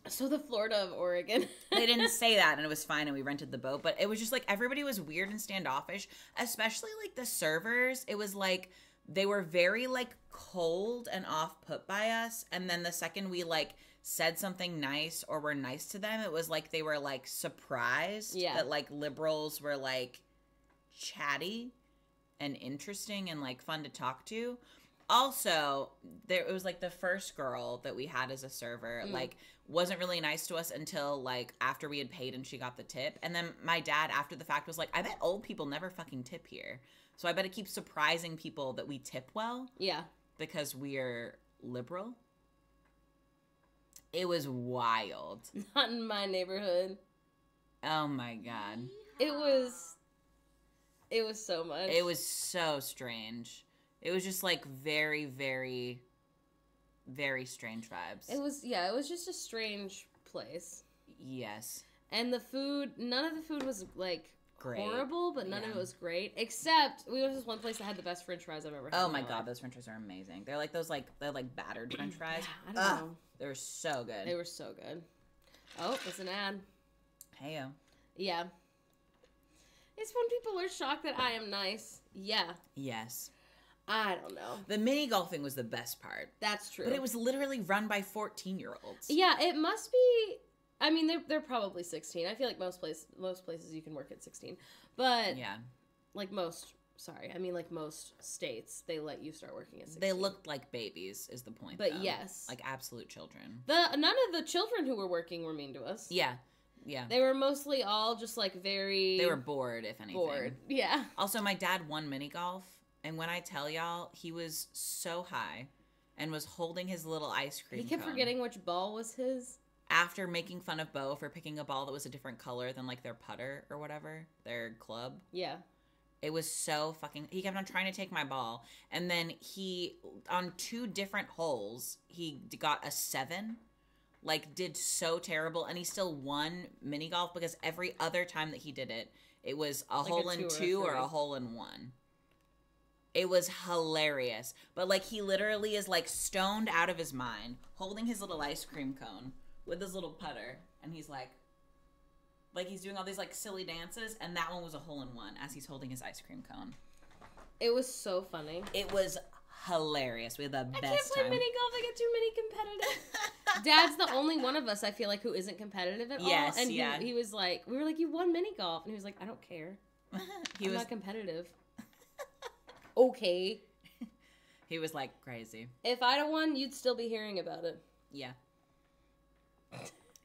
So the Florida of Oregon. they didn't say that and it was fine and we rented the boat but it was just like everybody was weird and standoffish especially like the servers it was like they were very like cold and off put by us and then the second we like said something nice or were nice to them it was like they were like surprised Yeah. that like liberals were like chatty and interesting and like fun to talk to also there it was like the first girl that we had as a server Mm. like wasn't really nice to us until like after we had paid and she got the tip and then my dad after the fact was like i bet old people never fucking tip here so i bet it keeps surprising people that we tip well yeah. because we're liberal it was wild Not in my neighborhood. oh my god It was it was so much. it was so strange it was just like very very very strange vibes It was yeah, it was just a strange place. yes And the food, none of the food was like Great. horrible, but none of it was great. Except we went to this one place that had the best French fries I've ever had. Oh my life. god, those French fries are amazing. They're like those like they're like battered French fries. Yeah, I don't Ugh, know. They're so good. They were so good. Oh, it's an ad. Heyo. Yeah. It's when people are shocked that I am nice. Yeah. Yes. I don't know. The mini golfing was the best part. That's true. But it was literally run by 14 year olds. Yeah, it must be. I mean, they're they're probably sixteen. I feel like most place most places you can work at sixteen, but Yeah. like most. Sorry, I mean like most states they let you start working at sixteen. They looked like babies, is the point. But though. yes. Like absolute children. the none of the children who were working were mean to us. Yeah. Yeah. They were mostly all just like very They were bored, if anything. bored. Yeah. Also, my dad won mini golf. And when I tell y'all, he was so high and was holding his little ice cream. He kept cone. forgetting which ball was his. after making fun of Bo for picking a ball that was a different color than like their putter or whatever, their club. Yeah. It was so fucking. He kept on trying to take my ball, and then he on two different holes he got a seven. Like did so terrible, and he still won mini golf because every other time that he did it, it was a Like a hole in two or a or a hole in one. It was hilarious, but like he literally is like stoned out of his mind, holding his little ice cream cone with his little putter, and he's like, like he's doing all these like silly dances, and that one was a hole in one as he's holding his ice cream cone. It was so funny. It was hilarious. We had the I best can't play time. mini golf. I get too many competitive. Dad's the only one of us I feel like who isn't competitive at Yes, all. And yeah. he, he was like, we were like, you won mini golf, and he was like, I don't care. he I'm was not competitive. Okay. he was like crazy. If I'd have won, you'd still be hearing about it. Yeah.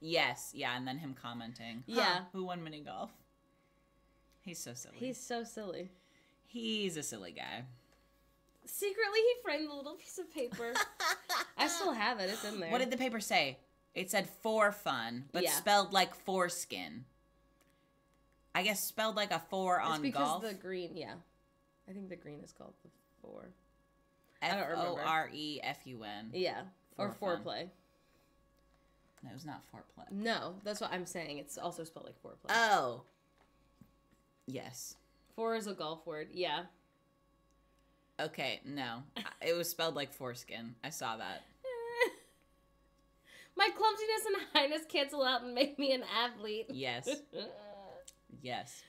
Yes, yeah, and then him commenting. "Huh, Yeah. who won mini golf? He's so silly. He's so silly. He's a silly guy. Secretly, he framed the little piece of paper. I still have it. It's in there. What did the paper say? It said for fun, but Yeah. spelled like foreskin. I guess spelled like a four It's on because golf. the green, yeah. I think the green is called the four. F. O R E F U N. Yeah. Or foreplay. No, it was not foreplay. No, that's what I'm saying. It's also spelled like foreplay. Oh. Yes. Four is a golf word. Yeah. Okay, no. It was spelled like foreskin. I saw that. My clumsiness and highness cancel out and make me an athlete. Yes. Yes.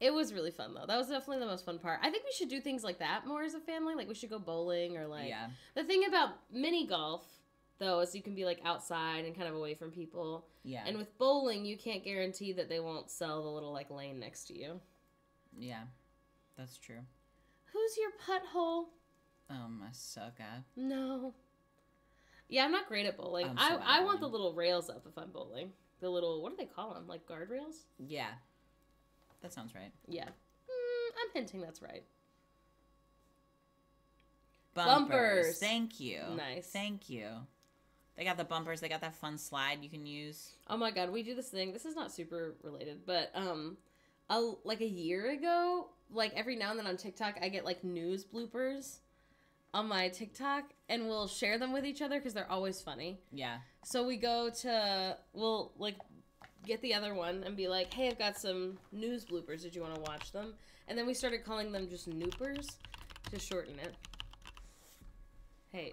It was really fun though. That was definitely the most fun part. I think we should do things like that more as a family. Like we should go bowling or like yeah. the thing about mini golf though is you can be like outside and kind of away from people. Yeah. And with bowling, you can't guarantee that they won't sell the little like lane next to you. yeah. That's true. Who's your putt hole? Oh, um, my suck at. No. Yeah, I'm not great at bowling. I, so bad I want the little rails up if I'm bowling. The little what do they call them? Like guardrails? Yeah. That sounds right. Yeah. Mm, I'm hinting that's right. Bumpers. Bumpers. Thank you. Nice. Thank you. They got the bumpers. They got that fun slide you can use. Oh my god, we do this thing. This is not super related, but um, a, like a year ago, like every now and then on TikTok, I get like news bloopers on my TikTok, and we'll share them with each other because they're always funny. Yeah. So we go to we'll like get the other one and be like, "Hey, I've got some news bloopers. Did you want to watch them?" And then we started calling them just noopers to shorten it. Hey,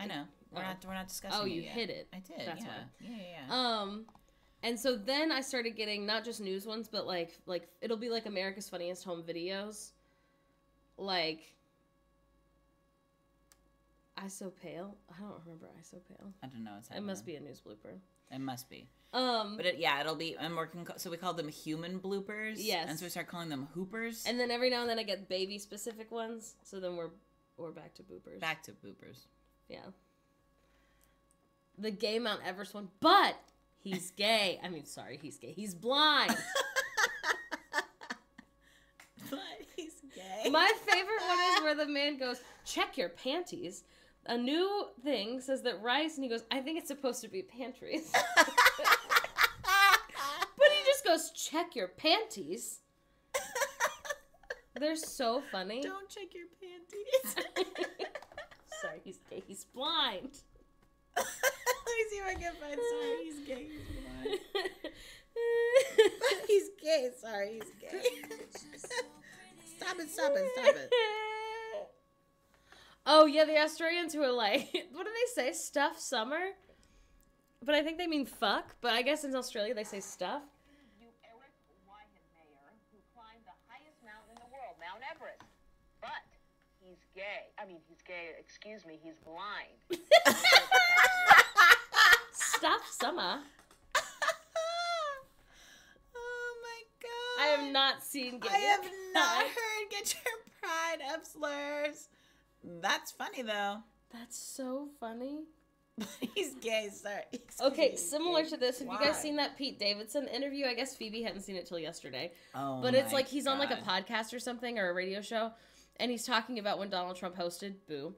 I know. We're Oh. not. We're not discussing. oh, you yet. hit it. I did. That's yeah. why. Yeah. Yeah. Yeah. Um, and so then I started getting not just news ones, but like like it'll be like America's Funniest Home Videos, like. I so pale. I don't remember I so pale. I don't know. What's It must be a news blooper. It must be. Um, But it, yeah, it'll be. I'm working. so we call them human bloopers. Yes. And so we start calling them hoopers. and then every now and then I get baby specific ones. So then we're we're back to boopers. back to bloopers. Yeah. The gay Mount Everest one, but he's gay. I mean, sorry, he's gay. He's blind. but he's gay. My favorite one is where the man goes, "Check your panties." A new thing says that rice, and he goes, "I think it's supposed to be pantries." But he just goes, "Check your panties." They're so funny. Don't check your panties. Sorry, he's gay. He's blind. Let me see if I can find. Sorry, he's gay. He's blind. he's gay. Sorry, he's gay. stop it! Stop it! Stop it! Oh yeah, the Australians who are like, what do they say? Stuff summer. But I think they mean fuck. But I guess in Australia they say stuff. you Eric Weihenmayer, who climbed the highest mountain in the world, Mount Everest. But he's gay. I mean, he's gay. Excuse me, he's blind. Stuff summer. oh my god! I have not seen. Get I Your have not heard "Get Your Pride Up" slurs. That's funny though. That's so funny. he's gay. Sorry. Excuse Okay, me, similar gay. to this. Have you guys seen that Pete Davidson interview? I guess Phoebe hadn't seen it till yesterday. Oh, But it's like he's on like a podcast or something or a radio show, and he's talking about when Donald Trump hosted Boo.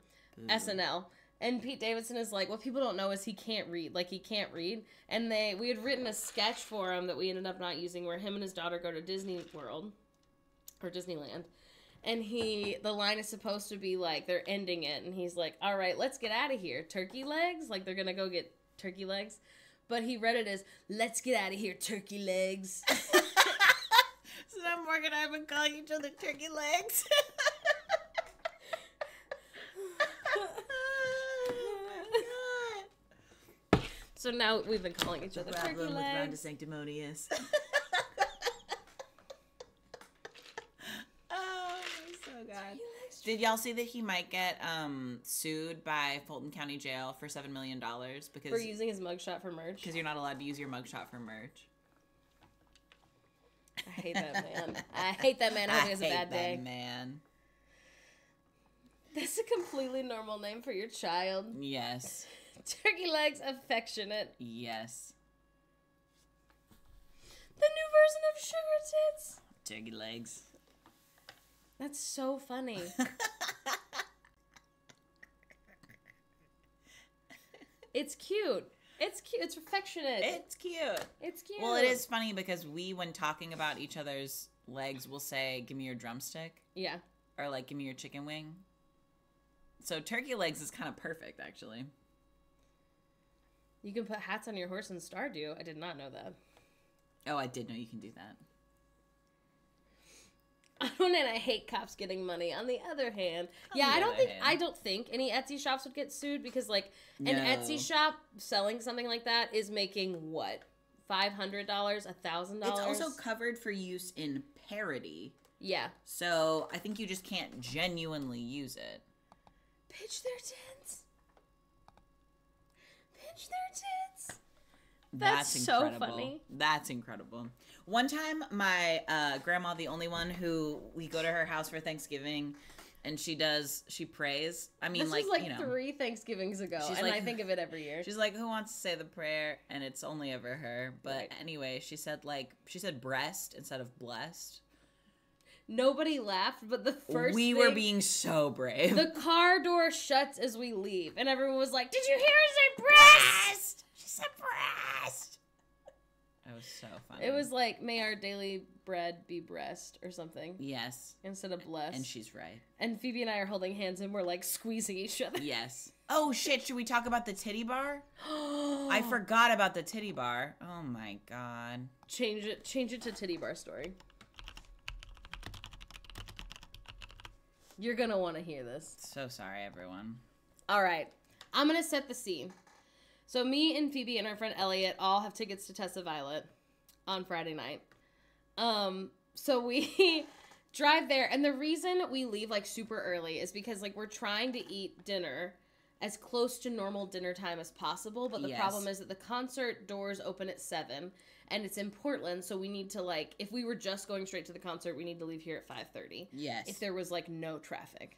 SNL, And Pete Davidson is like, what people don't know is he can't read. Like he can't read. And they we had written a sketch for him that we ended up not using where him and his daughter go to Disney World or Disneyland. And he the line is supposed to be like they're ending it and he's like, "All right, let's get out of here. Turkey legs?" Like they're going to go get turkey legs. But he read it as, "Let's get out of here, turkey legs." So now Morgan and I have been calling each other turkey legs. oh my so now we've been calling each other god. turkey Problem with legs. Sanctimonious. oh, so god. Did y'all see that he might get um sued by Fulton County Jail for seven million dollars because For using his mugshot for merch. because you're not allowed to use your mugshot for merch. I hate that man. I hate that man. I hope he has a bad that day. man. That's a completely normal name for your child. Yes, Turkey legs affectionate. yes. The new version of sugar tits. Turkey legs. That's so funny. it's cute. It's cute. It's affectionate. It's cute. it's cute. Well, it is funny because we, when talking about each other's legs, will say, "Give me your drumstick," Yeah. or like, "Give me your chicken wing." So turkey legs is kind of perfect, actually. You can put hats on your horse in Stardew. I did not know that. Oh, I did know you can do that. On one hand, I hate cops getting money. On the other hand, On yeah, I don't think hand. I don't think any Etsy shops would get sued because like an No. Etsy shop selling something like that is making what five hundred dollars, a thousand dollars. It's also covered for use in parody, yeah. so I think you just can't genuinely use it. Pitch their tits. Their tits. That's so funny. That's incredible. One time, my uh, grandma, the only one who we go to her house for Thanksgiving, and she does she prays. I mean, This like, was like you know, three Thanksgivings ago, and like- I think of it every year. she's like, "Who wants to say the prayer?" And it's only ever her. But Right. anyway, she said like she said breast instead of blessed. Nobody laughed, but the first we were being so brave. the car door shuts as we leave, and everyone was like, "Did you hear her say breast?" She said breast. That was so funny. It was like, "May our daily bread be breast" or something yes, instead of blessed. and she's right. and Phoebe and I are holding hands, and we're like squeezing each other. Yes. Oh shit! Should we talk about the titty bar? I forgot about the titty bar. Oh my god. change it. Change it to titty bar story. You're gonna want to hear this. So sorry, everyone. All right, I'm gonna set the scene. So me and Phoebe and our friend Elliot all have tickets to Tessa Violet on Friday night. Um, so we drive there, and the reason we leave like super early is because like we're trying to eat dinner as close to normal dinner time as possible. But the Yes. problem is that the concert doors open at seven, and it's in Portland, so we need to like if we were just going straight to the concert, we need to leave here at five thirty Yes. if there was like no traffic.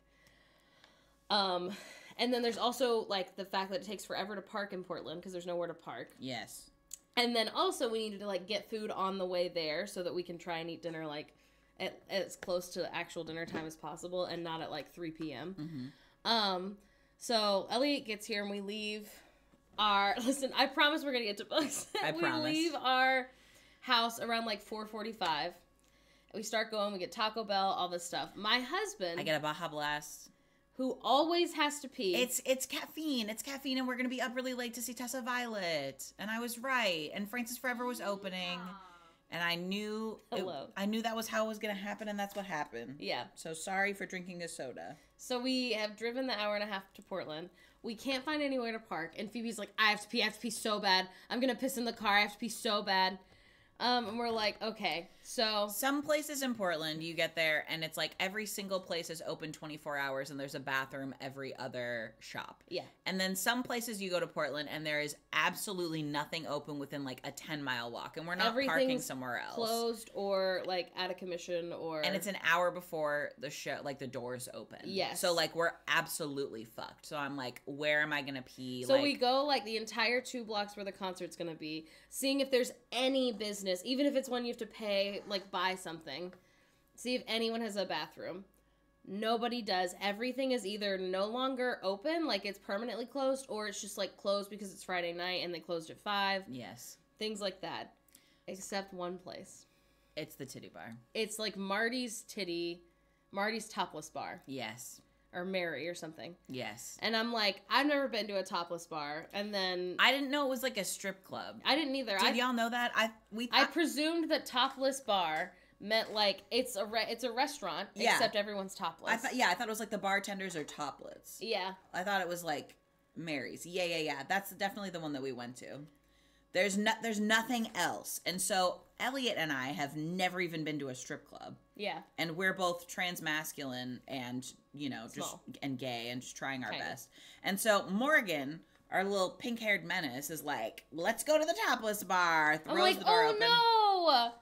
Um, and then there's also like the fact that it takes forever to park in Portland because there's nowhere to park. yes. And then also we needed to like get food on the way there so that we can try and eat dinner like at, as close to actual dinner time as possible and not at like 3 p.m. Mm-hmm. Um, so Elliot gets here and we leave our listen. I promise we're gonna get to books. I we promise. leave our house around like 4:45. We start going. We get Taco Bell, all this stuff. My husband, I get a Baja Blast. who always has to pee. It's it's caffeine. It's caffeine, and we're gonna be up really late to see Tessa Violet. And I was right. And Frances Forever was opening, and I knew it- Hello. I knew that was how it was gonna happen, and that's what happened. yeah. So sorry for drinking a soda. So we have driven the hour and a half to Portland. We can't find anywhere to park, and Phoebe's like, "I have to pee. I have to pee so bad. I'm gonna piss in the car. I have to pee so bad." Um, and we're like, "Okay." So Some places in Portland, you get there and it's like every single place is open 24 hours and there's a bathroom every other shop. yeah, And then some places you go to Portland and there is absolutely nothing open within like a 10 mile walk and we're not parking somewhere else. closed or like out of commission or And it's an hour before the show, like the doors open. Yes. So like we're absolutely fucked. So I'm like, where am I gonna pee? So like, we go like the entire two blocks where the concert's gonna be, seeing if there's any business, even if it's one you have to pay, like buy something. See if anyone has a bathroom. Nobody does. Everything is either no longer open, like it's permanently closed, or it's just like closed because it's Friday night and they closed at five. Yes. Things like that. Except one place. It's the titty bar. It's like Marty's Titty, Marty's Topless Bar, Yes. Or Mary or something. Yes. And I'm like, I've never been to a topless bar. And then I, didn't know it was like a strip club. I didn't either. Did I, y'all know that? I we I presumed that topless bar meant like it's a re- it's a restaurant, Yeah. except everyone's topless. I thought yeah, I thought it was like the bartenders are topless. yeah. I thought it was like Mary's. Yeah, yeah, yeah. That's definitely the one that we went to. There's no, there's nothing else. And so Elliot and I have never even been to a strip club. Yeah. And we're both trans masculine and, you know, just Small. and gay and just trying our best. And so Morgan, our little pink-haired menace is like, "Let's go to the topless bar." Throws I'm like, the door oh open. no!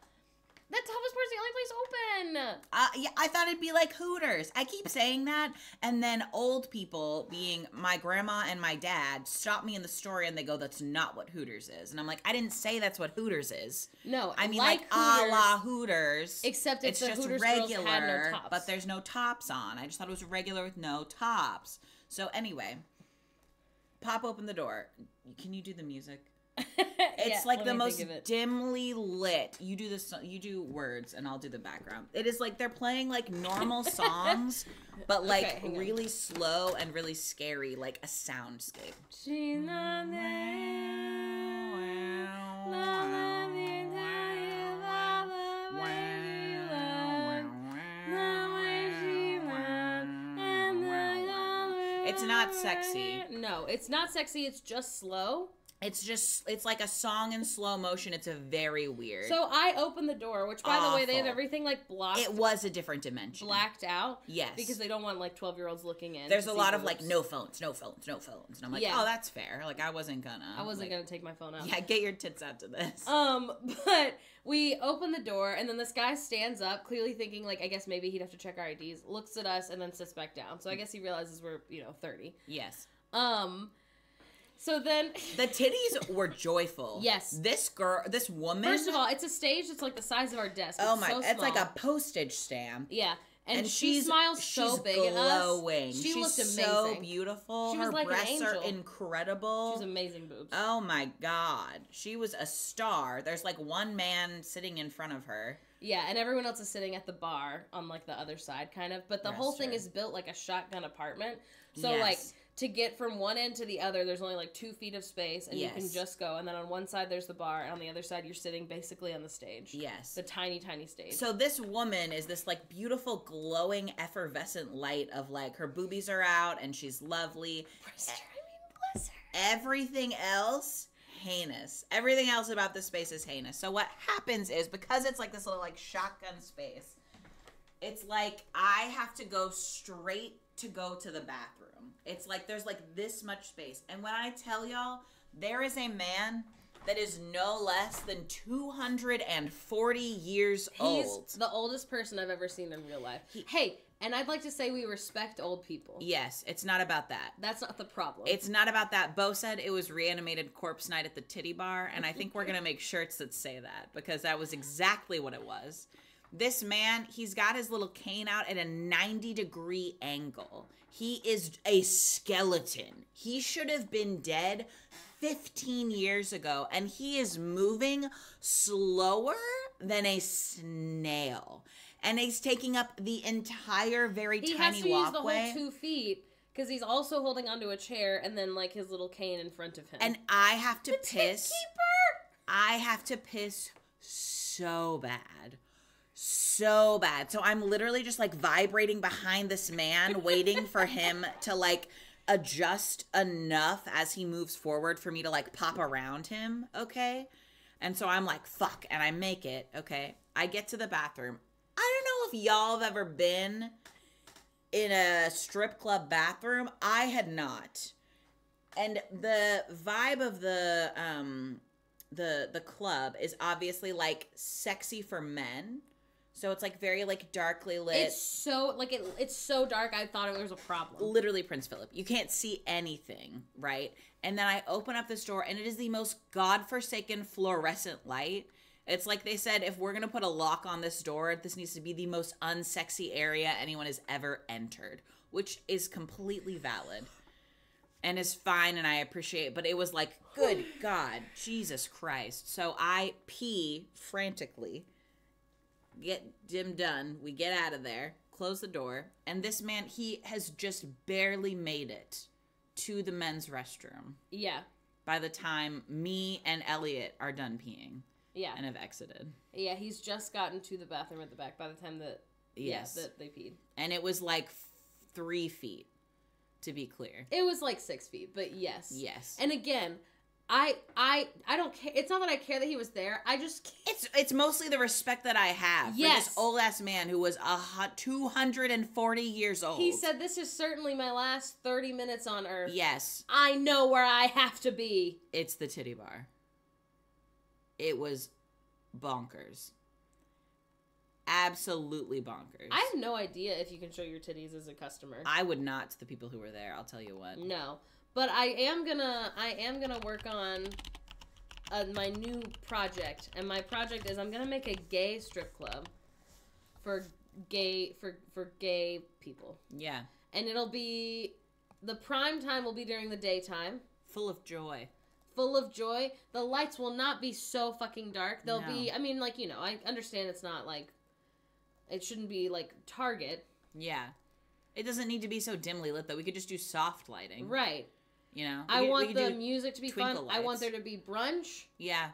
That topless bar's the only place open. Uh, yeah, I thought it'd be like Hooters. I keep saying that, and then old people, being my grandma and my dad, stop me in the story and they go, "That's not what Hooters is." And I'm like, I didn't say that's what Hooters is. No, I mean, like, like, a Hooters, la Hooters. Except it's just Hooters regular, no but there's no tops on. I just thought it was regular with no tops. So anyway, pop open the door. Can you do the music? It's Yeah, like the most think of it. dimly lit. You do this. You do words, and I'll do the background. It is like they're playing like normal songs, but like Okay, hang on. really slow and really scary, like a soundscape. She's not there. Love of the entire love of when you love. The way she loved and the color It's not sexy. No, it's not sexy. It's just slow. It's just it's like a song in slow motion. It's a very weird. So I open the door, which by the way, they have Awful. everything like blocked, it was a different dimension. blacked out. Yes. Because they don't want like twelve year olds looking in. There's to a see lot of like no phones, no phones, no phones, and I'm like, Yeah. oh, that's fair. Like I wasn't gonna. I wasn't gonna take my phone out. Yeah, get your tits out to this. Um, but we open the door, and then this guy stands up, clearly thinking like I guess maybe he'd have to check our IDs. Looks at us and then sits back down. So I guess he realizes we're you know thirty. yes. Um, so then. The titties were joyful. Yes. This girl, this woman. First of all, it's a stage that's like the size of our desk. oh It's my, so it's like a postage stamp. yeah, and, And, she smiles so she's big glowing. at us. She she's looked so beautiful. She was Her like an breasts are incredible. She's amazing boobs. Oh my god. She was a star. There's like one man sitting in front of her. Yeah, and everyone else is sitting at the bar on like the other side, kind of. But the whole thing Restaurant. is built like a shotgun apartment. So Yes. like to get from one end to the other, there's only like two feet of space, and you can just go. And then on one side there's the bar, and on the other side you're sitting basically on the stage. Yes. the tiny, tiny stage. So this woman is this like beautiful glowing effervescent light of like her boobies are out and she's lovely. Bless her, I mean, bless her. Everything else heinous. Everything else about this space is heinous. So what happens is because it's like this little like shotgun space, it's like I have to go straight to go to the bathroom. It's like there's like this much space. And when I tell y'all, there is a man that is no less than 240 years He's old. the oldest person I've ever seen in real life. hey, and I'd like to say we respect old people. Yes, it's not about that. That's not the problem. It's not about that. Bo said it was reanimated corpse night at the titty bar, and I think we're gonna make shirts that say that because that was exactly what it was. This man, he's got his little cane out at a 90 degree angle. He is a skeleton. He should have been dead 15 years ago, and he is moving slower than a snail. And he's taking up the entire very he tiny has to walkway. use the whole two feet because he's also holding onto a chair and then like his little cane in front of him. and I have to The piss. I have to piss so bad. So bad. So I'm literally just like vibrating behind this man, waiting for him to like adjust enough as he moves forward for me to like pop around him. Okay. And so I'm like, fuck. And I make it. Okay. I get to the bathroom. I don't know if y'all have ever been in a strip club bathroom. I had not and the vibe of the um the the club is obviously like sexy for men so it's like very like darkly lit It's so like it, it's so dark. I thought it was a problem. literally prince philip you can't see anything right and then i open up this door and it is the most godforsaken fluorescent light It's like they said if we're going to put a lock on this door, this needs to be the most unsexy area anyone has ever entered, which is completely valid and is fine and I appreciate, but it was like, good God, Jesus Christ. So I pee frantically, get Dim done, we get out of there, close the door, and this man, he has just barely made it to the men's restroom Yeah. by the time me and Elliot are done peeing Yeah. and have exited. Yeah, he's just gotten to the bathroom at the back by the time that Yes. yeah, that they peed. And it was like f- three feet, to be clear. It was like six feet, but yes. Yes. And again, I I I don't care. It's not that I care that he was there. I just can't. It's it's mostly the respect that I have for this old ass man who was a hu- 240 years old. He said, "This is certainly my last thirty minutes on Earth. Yes, I know where I have to be." it's the titty bar. It was bonkers. Absolutely bonkers. I have no idea if you can show your titties as a customer. I would not to the people who were there. I'll tell you what. No, but I am gonna I am gonna work on uh, my new project, and my project is I'm gonna make a gay strip club for gay for for gay people, Yeah, and it'll be the prime time will be during the daytime. full of joy. Full of joy. The lights will not be so fucking dark. They'll No. be. I mean, like you know, I understand it's not like. It shouldn't be like Target, Yeah, it doesn't need to be so dimly lit though. We could just do soft lighting. right? You know, I We could- we want the music to be fun. twinkle I want there to be brunch. yeah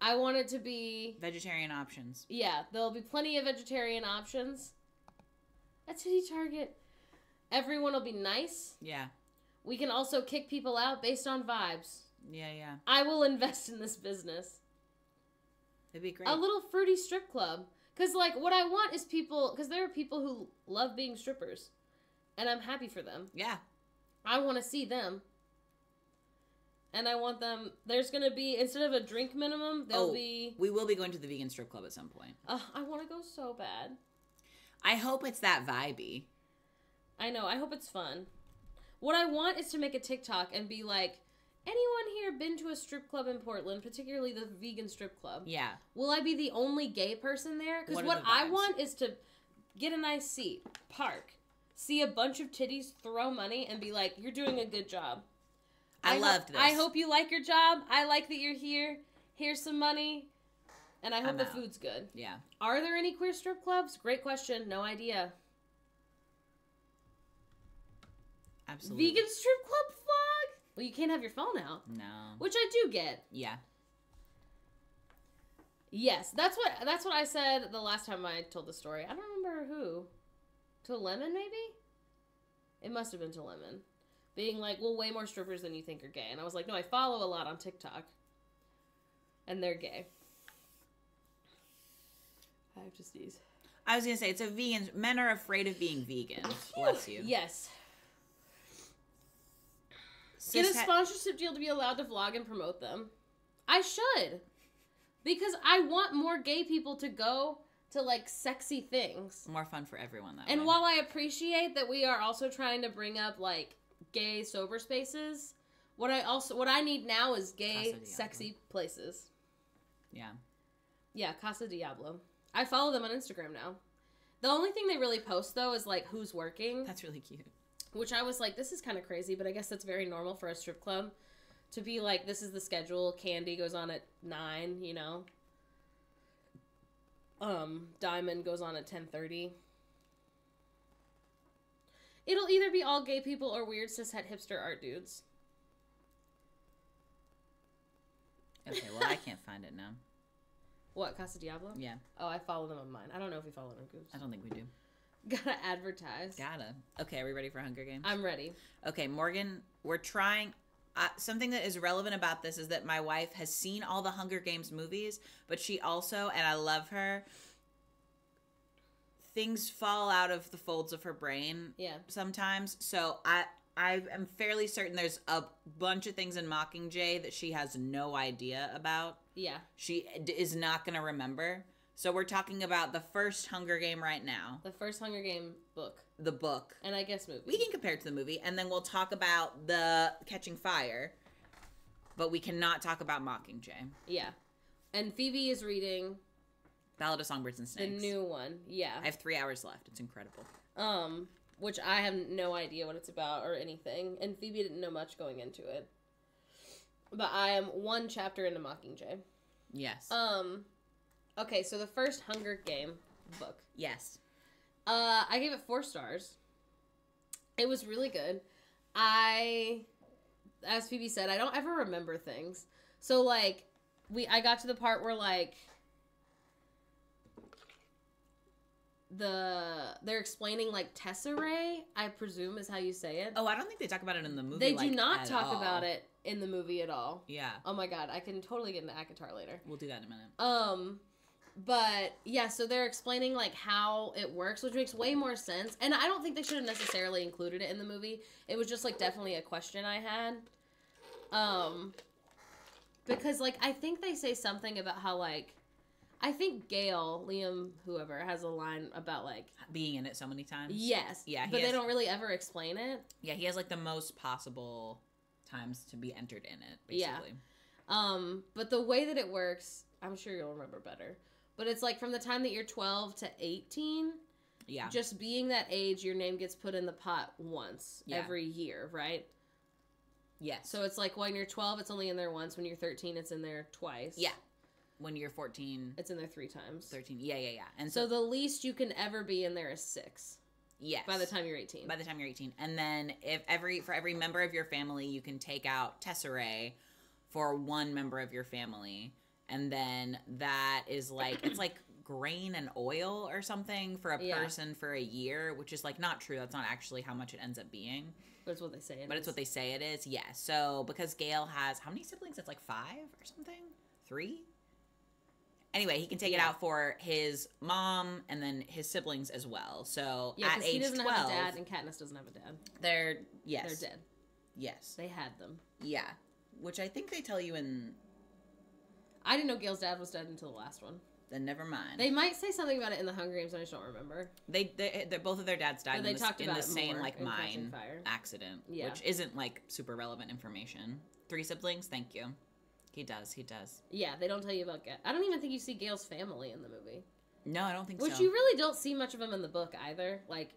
I want it to be vegetarian options. yeah. There'll be plenty of vegetarian options. A titty target. Everyone will be nice. Yeah, We can also kick people out based on vibes. yeah, yeah. I will invest in this business. It'd be great. A little fruity strip club. Cause like what I want is people. Cause there are people who love being strippers, and I'm happy for them. yeah, I want to see them. And I want them. There's gonna be instead of a drink minimum, there'll Oh. be. we will be going to the vegan strip club at some point. Uh, I want to go so bad. I hope it's that vibey. I know. I hope it's fun. What I want is to make a TikTok and be like, anyone here been to a strip club in Portland, particularly the vegan strip club? Yeah, Will I be the only gay person there? Because What what, I want is to get a nice seat, park, see a bunch of titties, throw money, and be like, "You're doing a good job." I, ho- loved this. I hope you like your job. I like that you're here. Here's some money, and I hope I'm the out. food's good. Yeah, Are there any queer strip clubs? Great question. No idea. absolutely. Vegan strip club vlog? Well, you can't have your phone out, No. which I do get. Yeah. Yes, that's what that's what I said the last time I told the story. I don't remember who. To Lemon, maybe. It must have been to Lemon, being like, "Well, way more strippers than you think are gay," and I was like, "No, I follow a lot on TikTok, and they're gay." I have to sneeze. I was gonna say it's a vegan. Men are afraid of being vegan. Bless you. Yes. Cis Get a sponsorship deal to be allowed to vlog and promote them. I should. Because I want more gay people to go to like sexy things. more fun for everyone that And way. while I appreciate that we are also trying to bring up like gay sober spaces, what I also what I need now is gay sexy places. yeah, Yeah, Casa Diablo. I follow them on Instagram now. The only thing they really post though is like who's working. that's really cute. which I was like, this is kind of crazy, but I guess that's very normal for a strip club to be like, this is the schedule. Candy goes on at nine, you know. Um, Diamond goes on at ten thirty. It'll either be all gay people or weird cishet hipster art dudes. Okay, well I can't find it now. What Casa Diablo? Yeah, Oh, I follow them on mine. I don't know if we follow them on Goose. I don't think we do. Gotta advertise. Gotta. Okay, are we ready for Hunger Games? I'm ready. Okay, Morgan, we're trying. Uh, something that is relevant about this is that my wife has seen all the Hunger Games movies, but she also, and I love her, things fall out of the folds of her brain Yeah. sometimes. So I I am fairly certain there's a bunch of things in Mockingjay that she has no idea about. Yeah. She d- is not going to remember. So we're talking about the first Hunger Game right now, The first Hunger Game book. The book. And I guess movie. We can compare it to the movie, and then we'll talk about the Catching Fire. But we cannot talk about Mockingjay. Yeah. And Phoebe is reading Ballad of Songbirds and Snakes. the new one. Yeah. I have three hours left. It's incredible. Um, which I have no idea what it's about or anything, and Phoebe didn't know much going into it. But I am one chapter into Mockingjay. Yes. Um, okay, so the first Hunger Game book. yes. Uh, I gave it four stars. It was really good. I, as Phoebe said, I don't ever remember things. So like, we I got to the part where like the they're explaining like tesserae. I presume is how you say it. Oh, I don't think they talk about it in the movie. they do like, not at talk all. about it in the movie at all. Yeah. Oh my god, I can totally get into Akatar later. We'll do that in a minute. Um, but yeah, so they're explaining like how it works, which makes way more sense. And I don't think they should have necessarily included it in the movie. It was just like definitely a question I had. Um, because like I think they say something about how like I think Gale Liam whoever has a line about like Being in it so many times. yes, Yeah, but they don't really ever explain it. Yeah, he has like the most possible times to be entered in it, Yeah. basically. Um, but the way that it works, I'm sure you'll remember better. But it's like from the time that you're 12 to 18, Yeah. just being that age, your name gets put in the pot once Yeah. every year, right? yes. So it's like when you're 12, it's only in there once. When you're 13, it's in there twice. yeah. When you're 14, It's in there three times. 13. Yeah, yeah, yeah. And So so, the least you can ever be in there is six yes. by the time you're 18. by the time you're 18 and then if every for every member of your family you can take out tesserae for one member of your family and then that is like it's like grain and oil or something for a Yeah. person for a year which is like not true that's not actually how much it ends up being That's what they say. it but it's what they say it is yeah so because gale has how many siblings it's like five or something three anyway he can take it out for his mom and then his siblings as well so Yeah, at because he doesn't 12 have a dad and Katniss doesn't have a dad. they're yes They're dead. Yes. They had them. Yeah. Which I think they tell you in I didn't know Gale's dad was dead until the last one. then never mind. They might say something about it in the Hunger Games, and I just don't remember. they they they're, both of their dads died Or in they the, talked in about the same like in mine accident, Yeah. which isn't like super relevant information. Three siblings, thank you. He does, he does. Yeah, they don't tell you about Gale. I don't even think you see Gale's family in the movie. No, I don't think Which so. Which you really don't see much of them in the book either. Like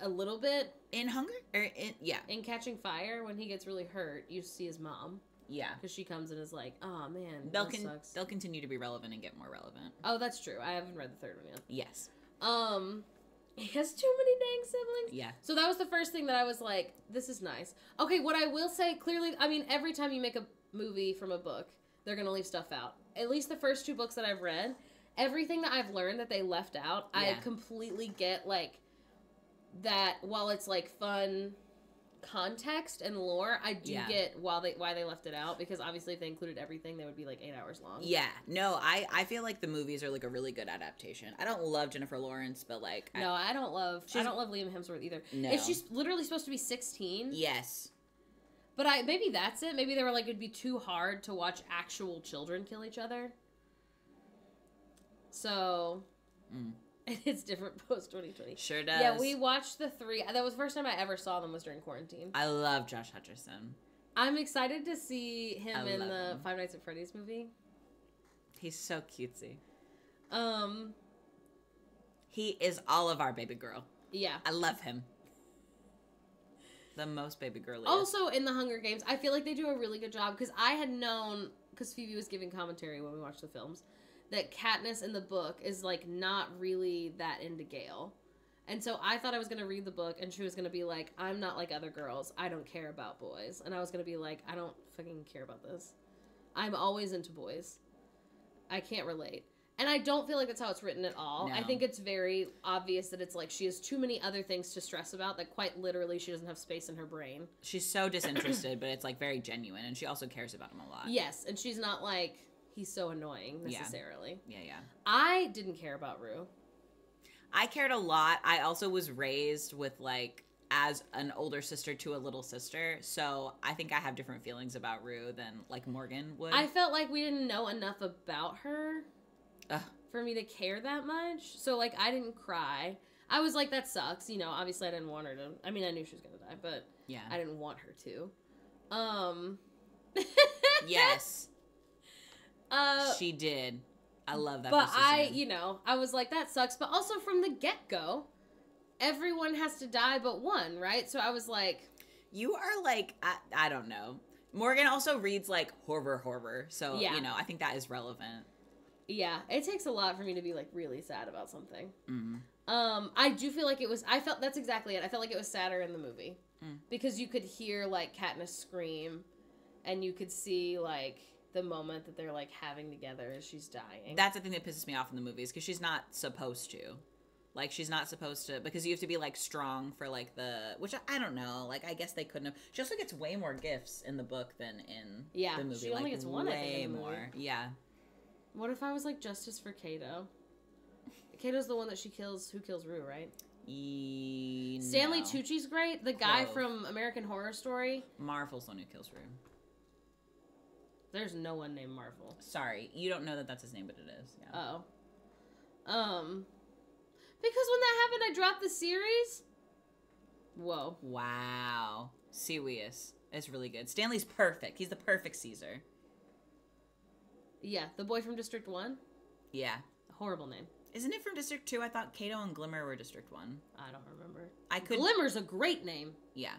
a little bit in Hunger or in yeah. in Catching Fire when he gets really hurt, you see his mom Yeah. because she comes and is like, "Oh man, They'll that con- sucks." they'll continue to be relevant and get more relevant. Oh, that's true. I haven't read the third one yet. Yes. Um, he has too many dang siblings. Yeah. So that was the first thing that I was like, "This is nice." Okay, what I will say clearly, I mean, every time you make a movie from a book, they're gonna leave stuff out. At least the first two books that I've read, everything that I've learned that they left out, I completely get like that. While it's like fun context and lore, I do Yeah. get why they why they left it out because obviously if they included everything, they would be like eight hours long. Yeah. No, I I feel like the movies are like a really good adaptation. I don't love Jennifer Lawrence, but like I- No, I don't love. I don't love Liam Hemsworth either. No. Is she literally supposed to be sixteen? yes. But I maybe that's it. Maybe they were like it'd be too hard to watch actual children kill each other. So Mm. it's different post twenty twenty. Sure does. Yeah, we watched the three. That was the first time I ever saw them was during quarantine. I love Josh Hutcherson. I'm excited to see him I in the him. Five Nights at Freddy's movie. He's so cutesy. Um, He is all of our baby girl. yeah. I love him. The most baby girl. Also in the Hunger Games, I feel like they do a really good job because I had known because Phoebe was giving commentary when we watched the films that Katniss in the book is like not really that into Gale. And so I thought I was going to read the book and she was going to be like, I'm not like other girls. I don't care about boys. And I was going to be like, I don't fucking care about this. I'm always into boys. I can't relate. And I don't feel like that's how it's written at all. I think it's very obvious that it's like she has too many other things to stress about that quite literally she doesn't have space in her brain. She's so disinterested, but it's like very genuine, and she also cares about him a lot. Yes, and she's not like he's so annoying Yeah. necessarily. yeah, yeah. I didn't care about Rue. I cared a lot. I also was raised with like as an older sister to a little sister, so I think I have different feelings about Rue than like Morgan would. I felt like we didn't know enough about her Ugh. for me to care that much. So like I didn't cry. I was like that sucks, you know. Obviously I didn't want her to. I mean, I knew she was going to die, but yeah. I didn't want her to. Um yes. Uh, she did. I love that. but I, you know, I was like, that sucks. But also from the get go, everyone has to die but one, right? So I was like, You are like I, I don't know. Morgan also reads like horror horror, so Yeah. you know I think that is relevant. yeah, it takes a lot for me to be like really sad about something. Mm. Um, I do feel like it was. I felt that's exactly it. I felt like it was sadder in the movie Mm. because you could hear like Katniss scream, and you could see like the moment that they're like having together as she's dying. That's the thing that pisses me off in the movies because she's not supposed to. Like she's not supposed to because you have to be like strong for like the which I, I don't know. Like I guess they couldn't have. She also gets way more gifts in the book than in Yeah, the movie. she only like, gets one, Way in the movie. more. Yeah. what if I was like justice for Cato? Cato's the one that she kills. Who kills Rue? Right. E- Stanley no. Tucci's great. The guy Close. from American Horror Story. Marvel's the one who kills Rue. There's no one named Marvel. Sorry, you don't know that that's his name, but it is. Yeah. Oh. Um. Because when that happened, I dropped the series. Whoa. Wow. Serious. It's really good. Stanley's perfect. He's the perfect Caesar. Yeah, the boy from District One. Yeah. Horrible name. Isn't it from District 2? I thought Cato and Glimmer were District 1. I don't remember. I could. Glimmer's a great name. yeah.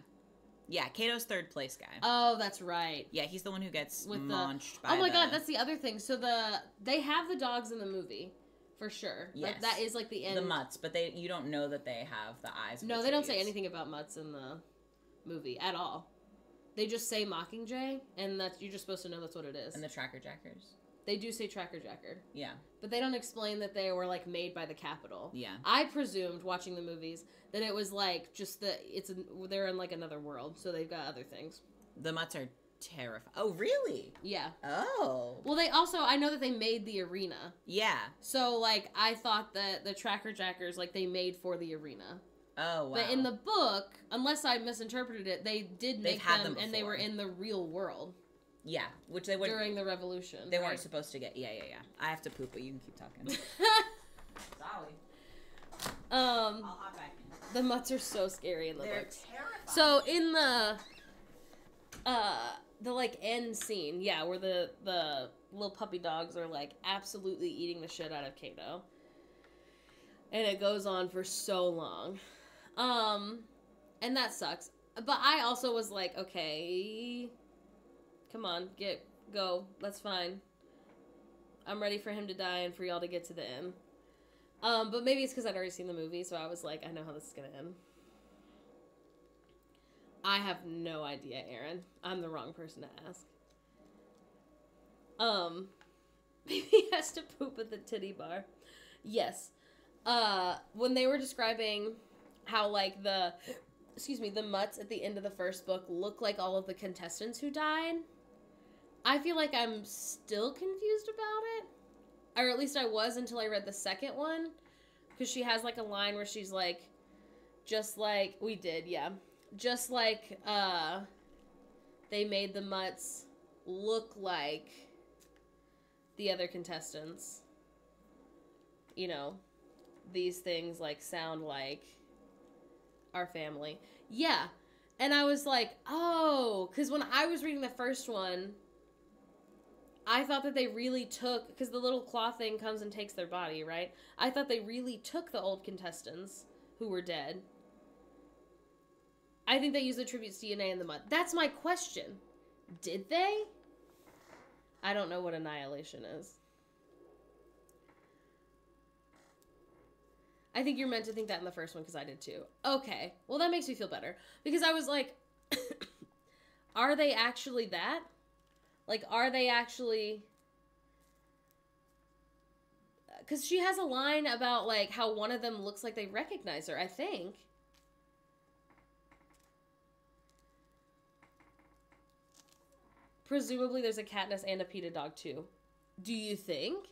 Yeah, Cato's third place guy. Oh, that's right. yeah, he's the one who gets With the- launched oh by Oh my the- god, that's the other thing. So the they have the dogs in the movie, for sure. Like, Yes. that is like the end. the mutts, but they you don't know that they have the eyes. No, the they don't say anything about mutts in the movie at all. They just say Mockingjay, and that's you're just supposed to know that's what it is. And the Tracker Jackers. They do say Tracker Jacker, Yeah, but they don't explain that they were like made by the Capitol. yeah. I presumed watching the movies that it was like just the it's a, they're in like another world, so they've got other things. The mutts are terrifying. Oh, really? Yeah. Oh, Well, they also I know that they made the arena, yeah. so like I thought that the Tracker Jackers like they made for the arena, Oh, wow. but in the book, unless I misinterpreted it, they did make them, them and they were in the real world yeah, which they would. during the Revolution. They weren't supposed to get. Yeah, yeah, yeah. I have to poop, but you can keep talking. Sorry. um, I'll hop back in. the mutts are so scary in the They're books. terrifying. So in the uh the like end scene, yeah, where the the little puppy dogs are like absolutely eating the shit out of Cato. And it goes on for so long. Um and that sucks. But I also was like, okay, come on, get go. That's fine. I'm ready for him to die and for y'all to get to the end. Um, but maybe it's because I'd already seen the movie, so I was like, I know how this is gonna end. I have no idea, Aaron. I'm the wrong person to ask. Um, maybe he has to poop at the titty bar. Yes. Uh, when they were describing how like the, excuse me, the mutts at the end of the first book look like all of the contestants who died. I feel like I'm still confused about it, or at least I was until I read the second one, because she has like a line where she's like, just like we did, yeah. Just like uh they made the mutts look like the other contestants. You know these things like sound like our family. Yeah. And i was like oh because when i was reading the first one i thought that they really took because the little claw thing comes and takes their body right i thought they really took the old contestants who were dead I think they used the tribute's DNA in the mud. That's my question. Did they? I don't know what annihilation is. I think you're meant to think that in the first one because I did too. Okay. Well, that makes me feel better. Because I was like, are they actually that? Like, are they actually. Because she has a line about, like, how one of them looks like they recognize her, I think. Presumably, there's a Katniss and a Peeta dog too. Do you think?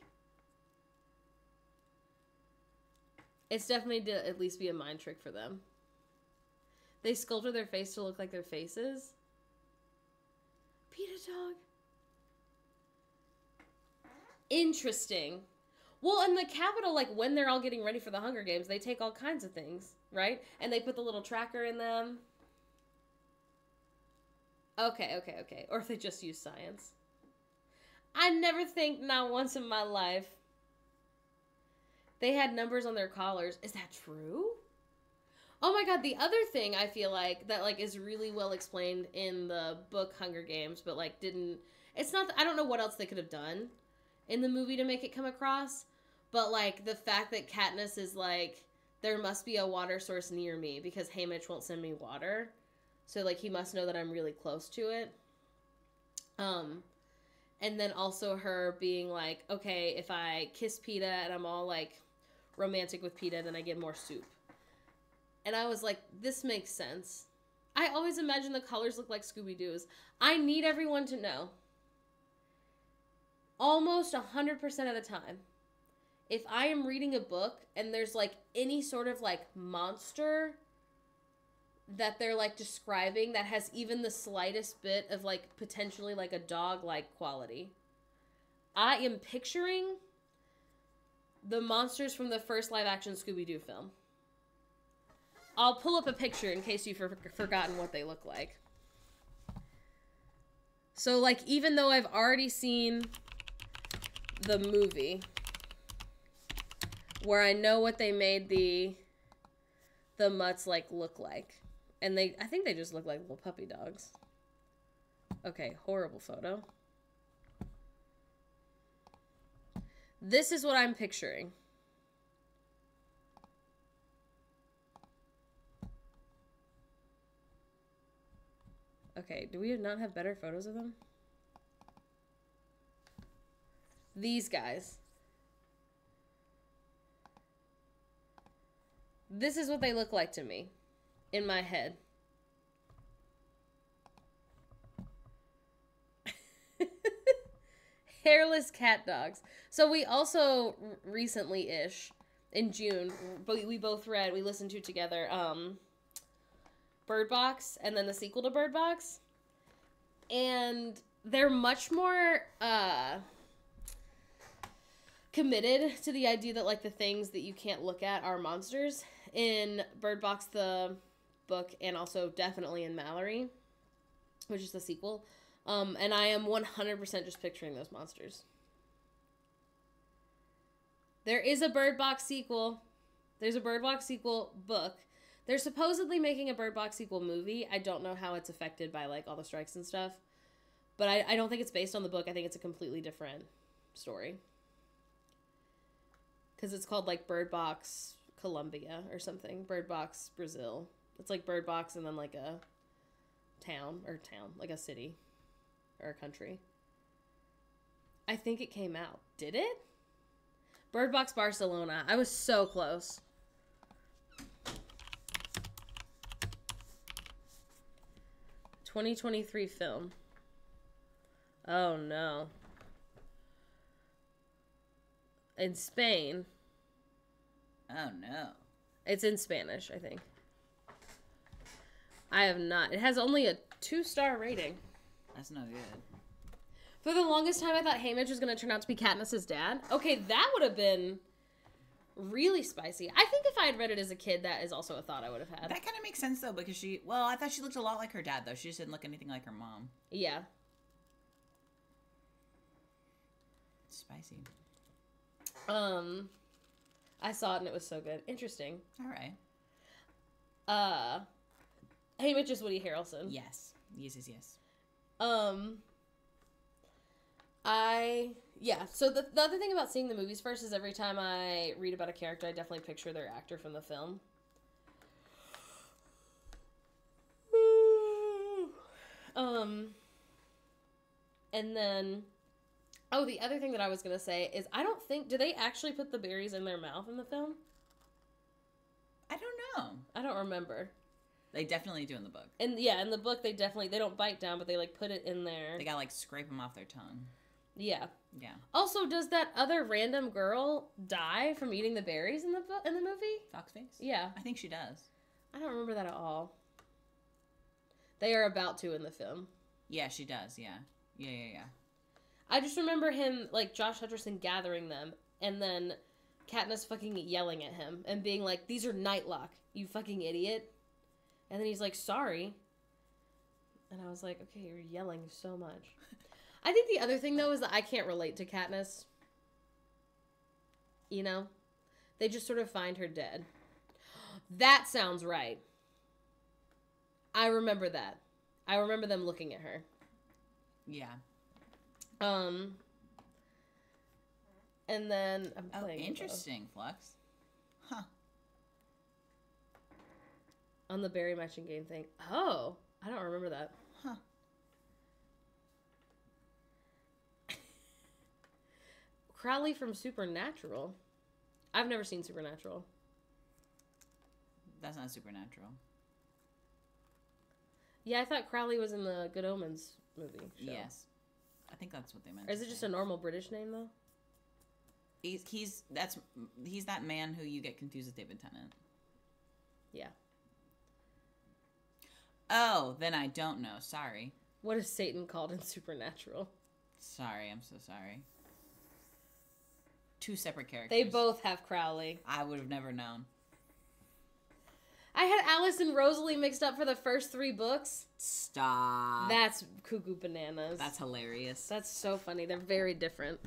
It's definitely to at least be a mind trick for them. They sculpted their face to look like their faces. Peeta dog. Interesting. Well, in the Capitol, like when they're all getting ready for the Hunger Games, they take all kinds of things, right? And they put the little tracker in them. Okay, okay, okay. Or if they just use science. I never think not once in my life they had numbers on their collars. Is that true? Oh my god, the other thing I feel like that like is really well explained in the book Hunger Games, but like didn't it's not I don't know what else they could have done in the movie to make it come across, but like the fact that Katniss is like there must be a water source near me because Haymitch won't send me water. So like he must know that I'm really close to it. Um and then also her being like, okay, if I kiss Peeta and I'm all like romantic with Peeta, then I get more soup. And I was like, this makes sense. I always imagine the colors look like Scooby Doo's. I need everyone to know. Almost 100% of the time, if I am reading a book and there's like any sort of like monster that they're like describing that has even the slightest bit of like potentially like a dog like quality, I am picturing the monsters from the first live action Scooby Doo film. I'll pull up a picture in case you've for- forgotten what they look like. So, like, even though I've already seen the movie where I know what they made the the mutts like look like, and they I think they just look like little puppy dogs. Okay, horrible photo. This is what I'm picturing. Okay, do we not have better photos of them? These guys. This is what they look like to me in my head. Hairless cat dogs. So we also recently ish in June, but we both read, we listened to together um Bird Box and then the sequel to Bird Box. And they're much more uh committed to the idea that like the things that you can't look at are monsters in Bird Box the book and also definitely in Malorie, which is the sequel. Um, and I am 100% just picturing those monsters. There is a Bird Box sequel. There's a Bird Box sequel book. They're supposedly making a Bird Box sequel movie. I don't know how it's affected by like all the strikes and stuff. But I, I don't think it's based on the book. I think it's a completely different story. Because it's called like Bird Box Colombia or something. Bird Box Brazil. It's like Bird Box and then like a town or town, like a city or a country. I think it came out. Did it? Bird Box Barcelona. I was so close. Twenty twenty three film. Oh no. In Spain. Oh no. It's in Spanish, I think. I have not. It has only a two star rating. That's no good. For the longest time, I thought Haymitch was going to turn out to be Katniss's dad. Okay, that would have been really spicy. I think if I had read it as a kid, that is also a thought I would have had. That kind of makes sense though because she. Well, I thought she looked a lot like her dad though. She just didn't look anything like her mom. Yeah. Spicy. Um, I saw it and it was so good. Interesting. All right. Uh, Haymitch is Woody Harrelson. Yes. Yes. Yes. Yes. Um, I yeah. So the the other thing about seeing the movies first is every time I read about a character, I definitely picture their actor from the film. Um, and then, oh, the other thing that I was gonna say is I don't think do they actually put the berries in their mouth in the film? I don't know. I don't remember. They definitely do in the book. And yeah, in the book they definitely they don't bite down, but they like put it in there. They got like scrape them off their tongue. Yeah. Yeah. Also, does that other random girl die from eating the berries in the in the movie? Foxface. Yeah, I think she does. I don't remember that at all. They are about to in the film. Yeah, she does. Yeah. Yeah. Yeah. Yeah. I just remember him like Josh Hutcherson gathering them, and then Katniss fucking yelling at him and being like, "These are Nightlock, you fucking idiot," and then he's like, "Sorry," and I was like, "Okay, you're yelling so much." I think the other thing though is that I can't relate to Katniss. You know, they just sort of find her dead. That sounds right. I remember that. I remember them looking at her. Yeah. Um, and then I'm Oh, playing with both. interesting, Flux. Huh. on the berry matching game thing. Oh, I don't remember that. Huh. Crowley from Supernatural. I've never seen Supernatural. That's not supernatural. Yeah, I thought Crowley was in the Good Omens movie. Show. Yes. I think that's what they meant. Or is it just a normal British name though? He's he's that's he's that man who you get confused with David Tennant. Yeah. Oh, then I don't know. Sorry. What is Satan called in Supernatural? Sorry, I'm so sorry. Two separate characters. They both have Crowley. I would have never known. I had Alice and Rosalie mixed up for the first three books. Stop. That's cuckoo bananas. That's hilarious. That's so funny. They're very different.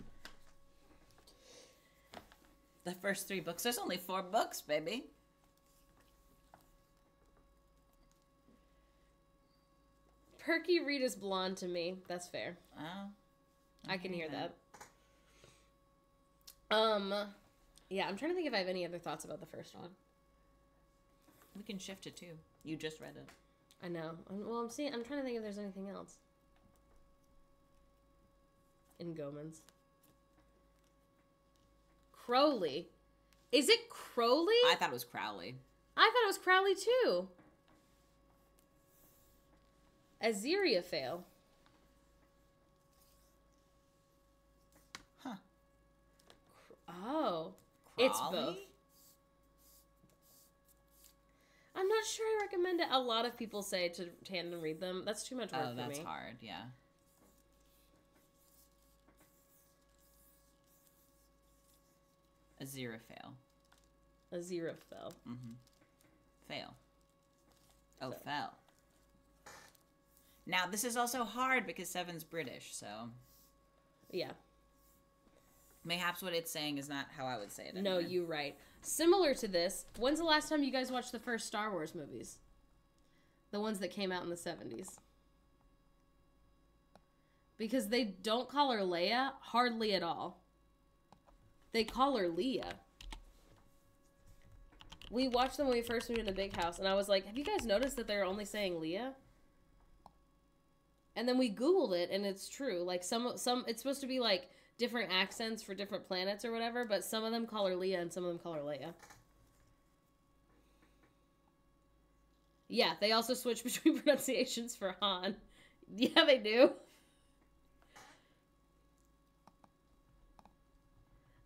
The first three books. There's only four books, baby. Perky Reed is blonde to me. That's fair. Oh. I can hear that. that. Um, yeah, I'm trying to think if I have any other thoughts about the first one. We can shift it too. You just read it. I know. I'm, well, I'm seeing. I'm trying to think if there's anything else. In Gomans. Crowley. Is it Crowley? I thought it was Crowley. I thought it was Crowley too. Aziraphale. Huh. Oh. It's both. I'm not sure I recommend it. A lot of people say to tandem read them. That's too much work Oh, for that's hard. Yeah. A zero fail. Mm-hmm. Fail. Oh, fell. Now this is also hard because Seven's British, so Yeah. mayhaps what it's saying is not how I would say it. No, anyway. you right. Similar to this, when's the last time you guys watched the first Star Wars movies? The ones that came out in the 70s. Because they don't call her Leia hardly at all. They call her Leah. We watched them when we first moved in the big house, and I was like, Have you guys noticed that they're only saying Leah? And then we Googled it, and it's true. Like some some it's supposed to be like different accents for different planets or whatever, but some of them call her Leah and some of them call her Leia. Yeah, they also switch between pronunciations for Han. Yeah, they do.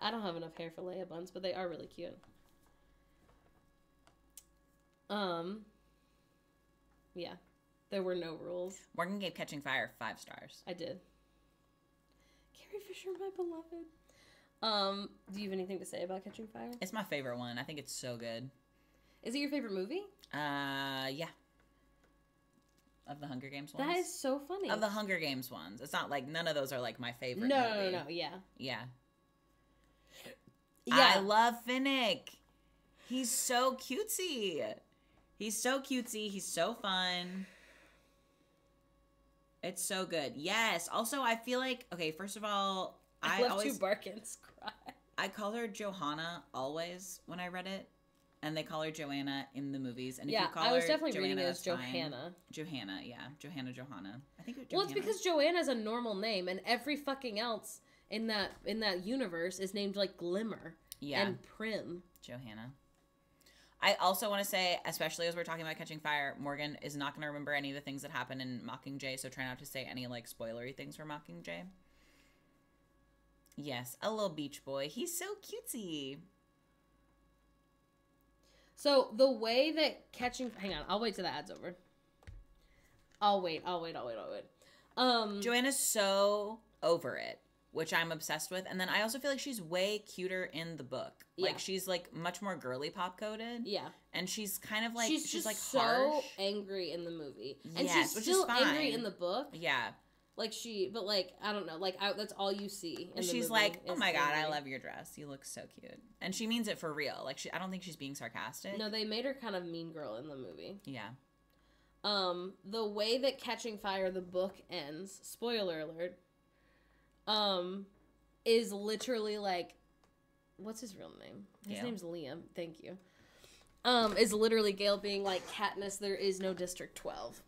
I don't have enough hair for Leia buns, but they are really cute. Um, yeah, there were no rules. Morgan gave Catching Fire five stars. I did. Carrie Fisher, my beloved. Um, do you have anything to say about Catching Fire? It's my favorite one. I think it's so good. Is it your favorite movie? Uh, yeah. Of the Hunger Games ones. That is so funny. of the Hunger Games ones. It's not like none of those are like my no, favorite. no, no, no, yeah, Yeah. yeah. I love Finnick. He's so cutesy. He's so cutesy. He's so fun. It's so good. Yes. Also, I feel like okay. First of all, I, I, love always Barkins cry. I call her Johanna always when I read it, and they call her Joanna in the movies. And if Yeah, you call I was her definitely Joanna, reading it as that's fine. Johanna. Johanna, yeah, Johanna, Johanna. I think. It, Well, it's Johanna. because Joanna's a normal name, and every fucking else in that in that universe is named like Glimmer yeah, and Prim. Johanna. I also want to say, especially as we're talking about Catching Fire, Morgan is not going to remember any of the things that happen in Mockingjay, so try not to say any like spoilery things for Mockingjay. Yes, a little beach boy. He's so cutesy. So the way that catching hang on, I'll wait till the ad's over. I'll wait, I'll wait, I'll wait, I'll wait. Um Joanna's so over it, which I'm obsessed with. And then I also feel like she's way cuter in the book. Like Yeah. she's like much more girly pop coded. yeah. And she's kind of like she's, she's, just like so harsh. angry in the movie. And Yes, she's which is still angry in the book. Yeah. Like she, but like I don't know, like I, that's all you see. In the she's like, "Oh my god, I love your dress. You look so cute." And she means it for real. Like she I don't think she's being sarcastic. No, they made her kind of mean girl in the movie. Yeah. Um, the way that Catching Fire the book ends, spoiler alert, um, is literally like, what's his real name? His Gale. name's Liam. Thank you. Um, is literally Gale being like, Katniss, there is no District Twelve.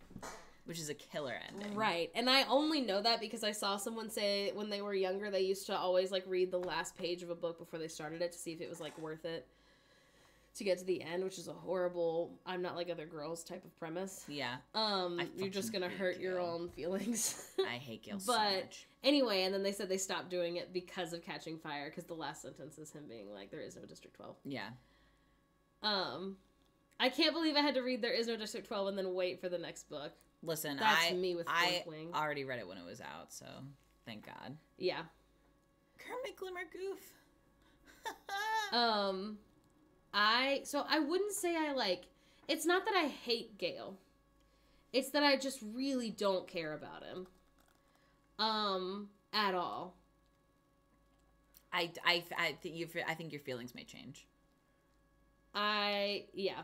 Which is a killer ending. Right. And I only know that because I saw someone say when they were younger they used to always like read the last page of a book before they started it to see if it was like worth it to get to the end, which is a horrible I'm not like other girls type of premise. Yeah. Um you're just going to hurt your own feelings. I hate Gil so But- much. anyway, and then they said they stopped doing it because of catching fire because the last sentence is him being like there is no district 12. Yeah. Um I can't believe I had to read there is no district 12 and then wait for the next book. Listen, That's I me with I Wing. already read it when it was out, so thank God. Yeah. Kermit Glimmer Goof. Um, I so I wouldn't say I like. It's not that I hate Gale. It's that I just really don't care about him. Um, at all. I I I think you I think your feelings may change. I yeah.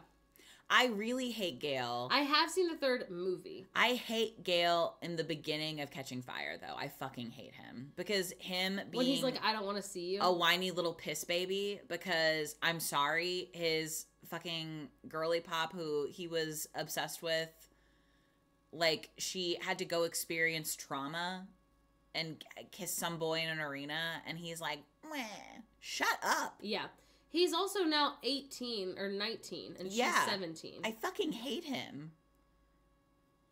I really hate Gale. I have seen the third movie. I hate Gale in the beginning of Catching Fire, though. I fucking hate him because him being When he's like, I don't want to see you. a whiny little piss baby. Because I'm sorry, his fucking girly pop, who he was obsessed with, like she had to go experience trauma and kiss some boy in an arena, and he's like, "Shut up." Yeah. He's also now 18 or 19 and she's Yeah. 17. I fucking hate him.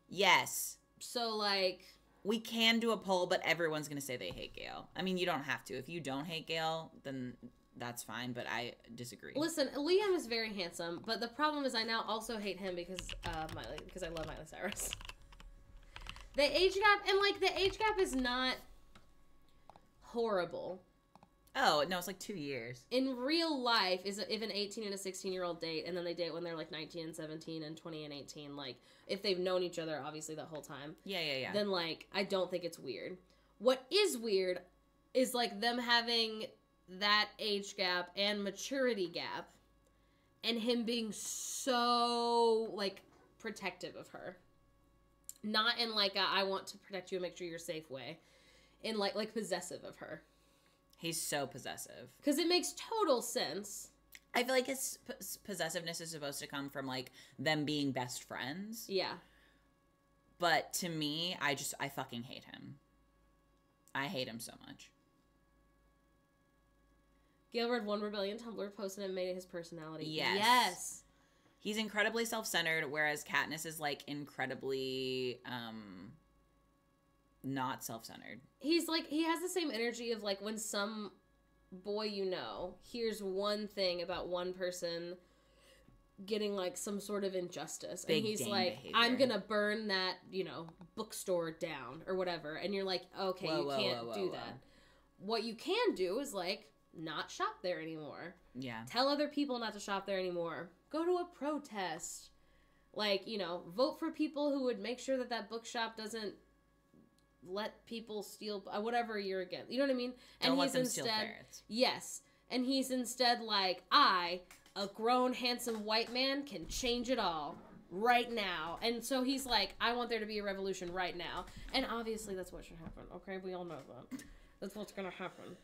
Yes. so like We can do a poll, but everyone's gonna say they hate Gale. I mean, you don't have to. If you don't hate Gale, then that's fine. But I disagree. listen, Liam is very handsome, but the problem is I now also hate him because uh Miley because I love Miley Cyrus. The age gap and like the age gap is not horrible. Oh no, it's like two years. In real life, is if an 18 and a 16 year old date and then they date when they're like 19 and 17 and 20 and 18, like if they've known each other obviously the whole time, Yeah, yeah, yeah. then like I don't think it's weird. What is weird is like them having that age gap and maturity gap and him being so like protective of her. Not in like a, I want to protect you and make sure you're safe way. In like like possessive of her. He's so possessive. Cuz it makes total sense. I feel like his p- possessiveness is supposed to come from like them being best friends. Yeah. But to me, I just I fucking hate him. I hate him so much. Gilbert One Rebellion Tumblr posted and made it his personality. Yes. Yes. He's incredibly self-centered, whereas Katniss is like incredibly um not self-centered. he's like he has the same energy of like when some boy you know hears one thing about one person getting like some sort of injustice Big and he's like behavior. i'm gonna burn that you know bookstore down or whatever and you're like okay Whoa, you whoa, can't whoa, do that what you can do is like not shop there anymore Yeah. tell other people not to shop there anymore go to a protest like you know vote for people who would make sure that that bookshop doesn't let people steal uh, whatever you're against you know what i mean? And Don't let he's them instead yes. And he's instead like i a grown handsome white man can change it all right now. And so he's like i want there to be a revolution right now. And obviously that's what should happen okay? We all know that. That's what's gonna happen.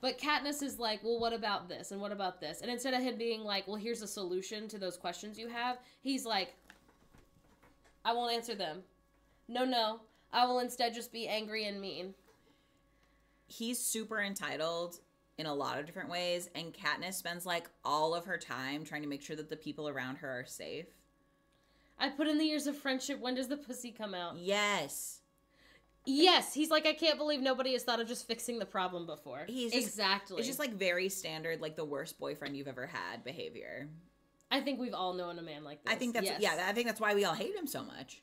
But Katniss is like, well, what about this and what about this? And instead of him being like, well, here's a solution to those questions you have, he's like, I won't answer them. No, no. I will instead just be angry and mean. He's super entitled in a lot of different ways, and Katniss spends like all of her time trying to make sure that the people around her are safe. I put in the years of friendship. When does the pussy come out? Yes. Yes, he's like, I can't believe nobody has thought of just fixing the problem before. He's just- exactly. It's just like very standard, like the worst boyfriend you've ever had behavior. I think we've all known a man like this. I think that's Yes. yeah. I think that's why we all hate him so much.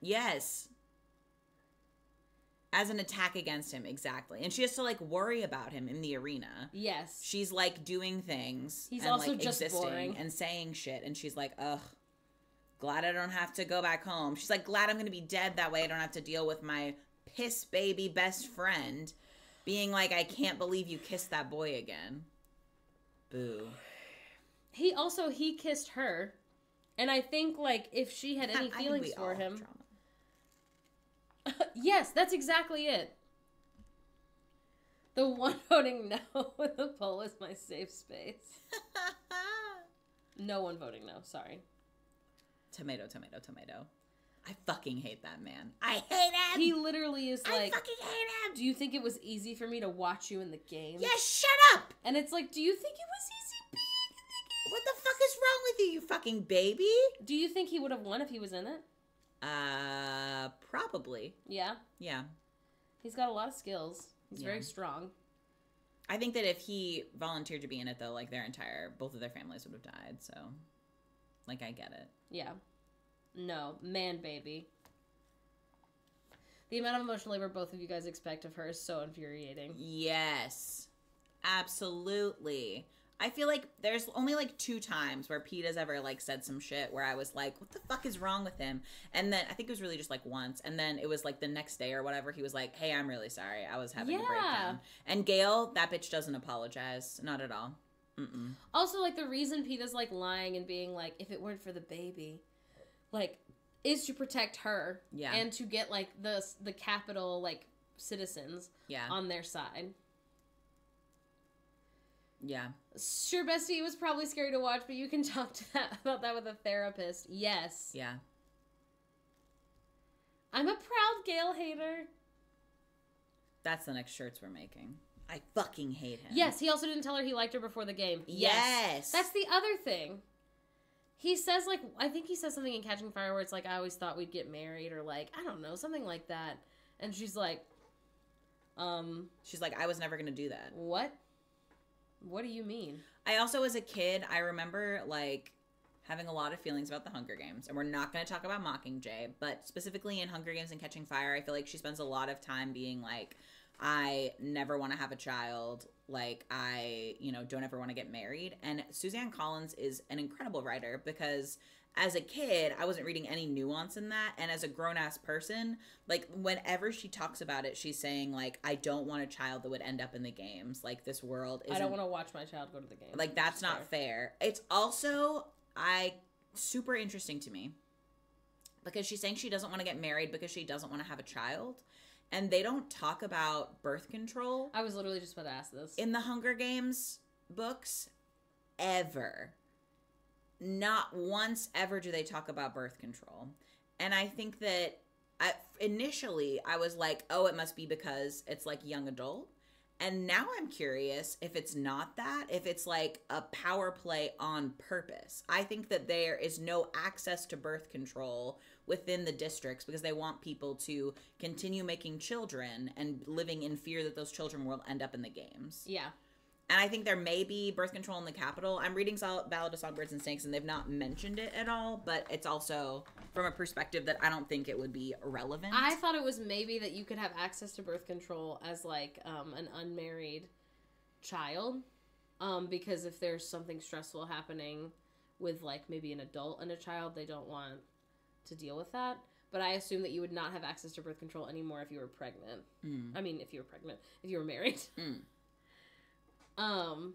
Yes. As an attack against him, exactly, and she has to like worry about him in the arena. Yes. She's like doing things. He's and, also like, just existing boring. and saying shit, and she's like, ugh. Glad I don't have to go back home. She's like, glad I'm gonna be dead. That way I don't have to deal with my piss baby best friend being like, I can't believe you kissed that boy again. Boo. He also he kissed her, and I think like if she had any feelings for him, trauma. yes, that's exactly it. The one voting no with the poll is my safe space. No one voting no. Sorry. tomato, tomato, tomato. I fucking hate that man. I hate him. He literally is I like, fucking hate him. "Do you think it was easy for me to watch you in the game?" Yeah, shut up. And it's like, "Do you think it was easy being in the game?" What the fuck is wrong with you, you fucking baby? Do you think he would have won if he was in it? Uh, probably. Yeah. Yeah. He's got a lot of skills. He's Yeah. very strong. I think that if he volunteered to be in it, though, like their entire, both of their families would have died. So, like, I get it. Yeah. No, man baby. The amount of emotional labor both of you guys expect of her is so infuriating. Yes, absolutely. I feel like there's only like two times where Pete has ever like said some shit where I was like, "What the fuck is wrong with him?" And then I think it was really just like once, and then it was like the next day or whatever. He was like, "Hey, I'm really sorry. I was having a Yeah. breakdown." And Gale, that bitch doesn't apologize, not at all. Mm-mm. Also, like the reason Peeta's like lying and being like, if it weren't for the baby, like, is to protect her. Yeah. And to get like the the Capitol like citizens Yeah, on their side. Yeah. Sure, Bestie, it was probably scary to watch, but you can talk to that about that with a therapist. Yes. Yeah. I'm a proud Gale hater. That's the next shirts we're making. I fucking hate him. Yes, he also didn't tell her he liked her before the game. Yes. That's the other thing. He says like I think he says something in Catching Fire where it's like I always thought we'd get married or like I don't know, something like that. And she's like um She's like, I was never gonna do that. what? What do you mean? I also, as a kid, I remember like having a lot of feelings about the Hunger Games, and we're not going to talk about Mockingjay, but specifically in Hunger Games and Catching Fire, I feel like she spends a lot of time being like, I never want to have a child. Like, I, you know, don't ever want to get married. And Suzanne Collins is an incredible writer because as a kid, I wasn't reading any nuance in that. And as a grown ass person, like, whenever she talks about it, she's saying, like, I don't want a child that would end up in the games. Like, this world is I don't want to watch my child go to the game. like that's not fair. It's also I super interesting to me because she's saying she doesn't want to get married because she doesn't want to have a child, and they don't talk about birth control I was literally just about to ask this. in the Hunger Games books ever. Not once ever do they talk about birth control. And I think that I, initially I was like, oh, it must be because it's like young adult. And now I'm curious if it's not that, if it's like a power play on purpose. I think that there is no access to birth control within the districts because they want people to continue making children and living in fear that those children will end up in the games. yeah. And I think there may be birth control in the Capitol. I'm reading Sol- Ballad of Songbirds and Snakes, and they've not mentioned it at all. But it's also from a perspective that I don't think it would be relevant. I thought it was maybe that you could have access to birth control as like um, an unmarried child, um, because if there's something stressful happening with like maybe an adult and a child, they don't want to deal with that. But I assume that you would not have access to birth control anymore if you were pregnant. Mm. I mean, if you were pregnant, if you were married. Mm. Um,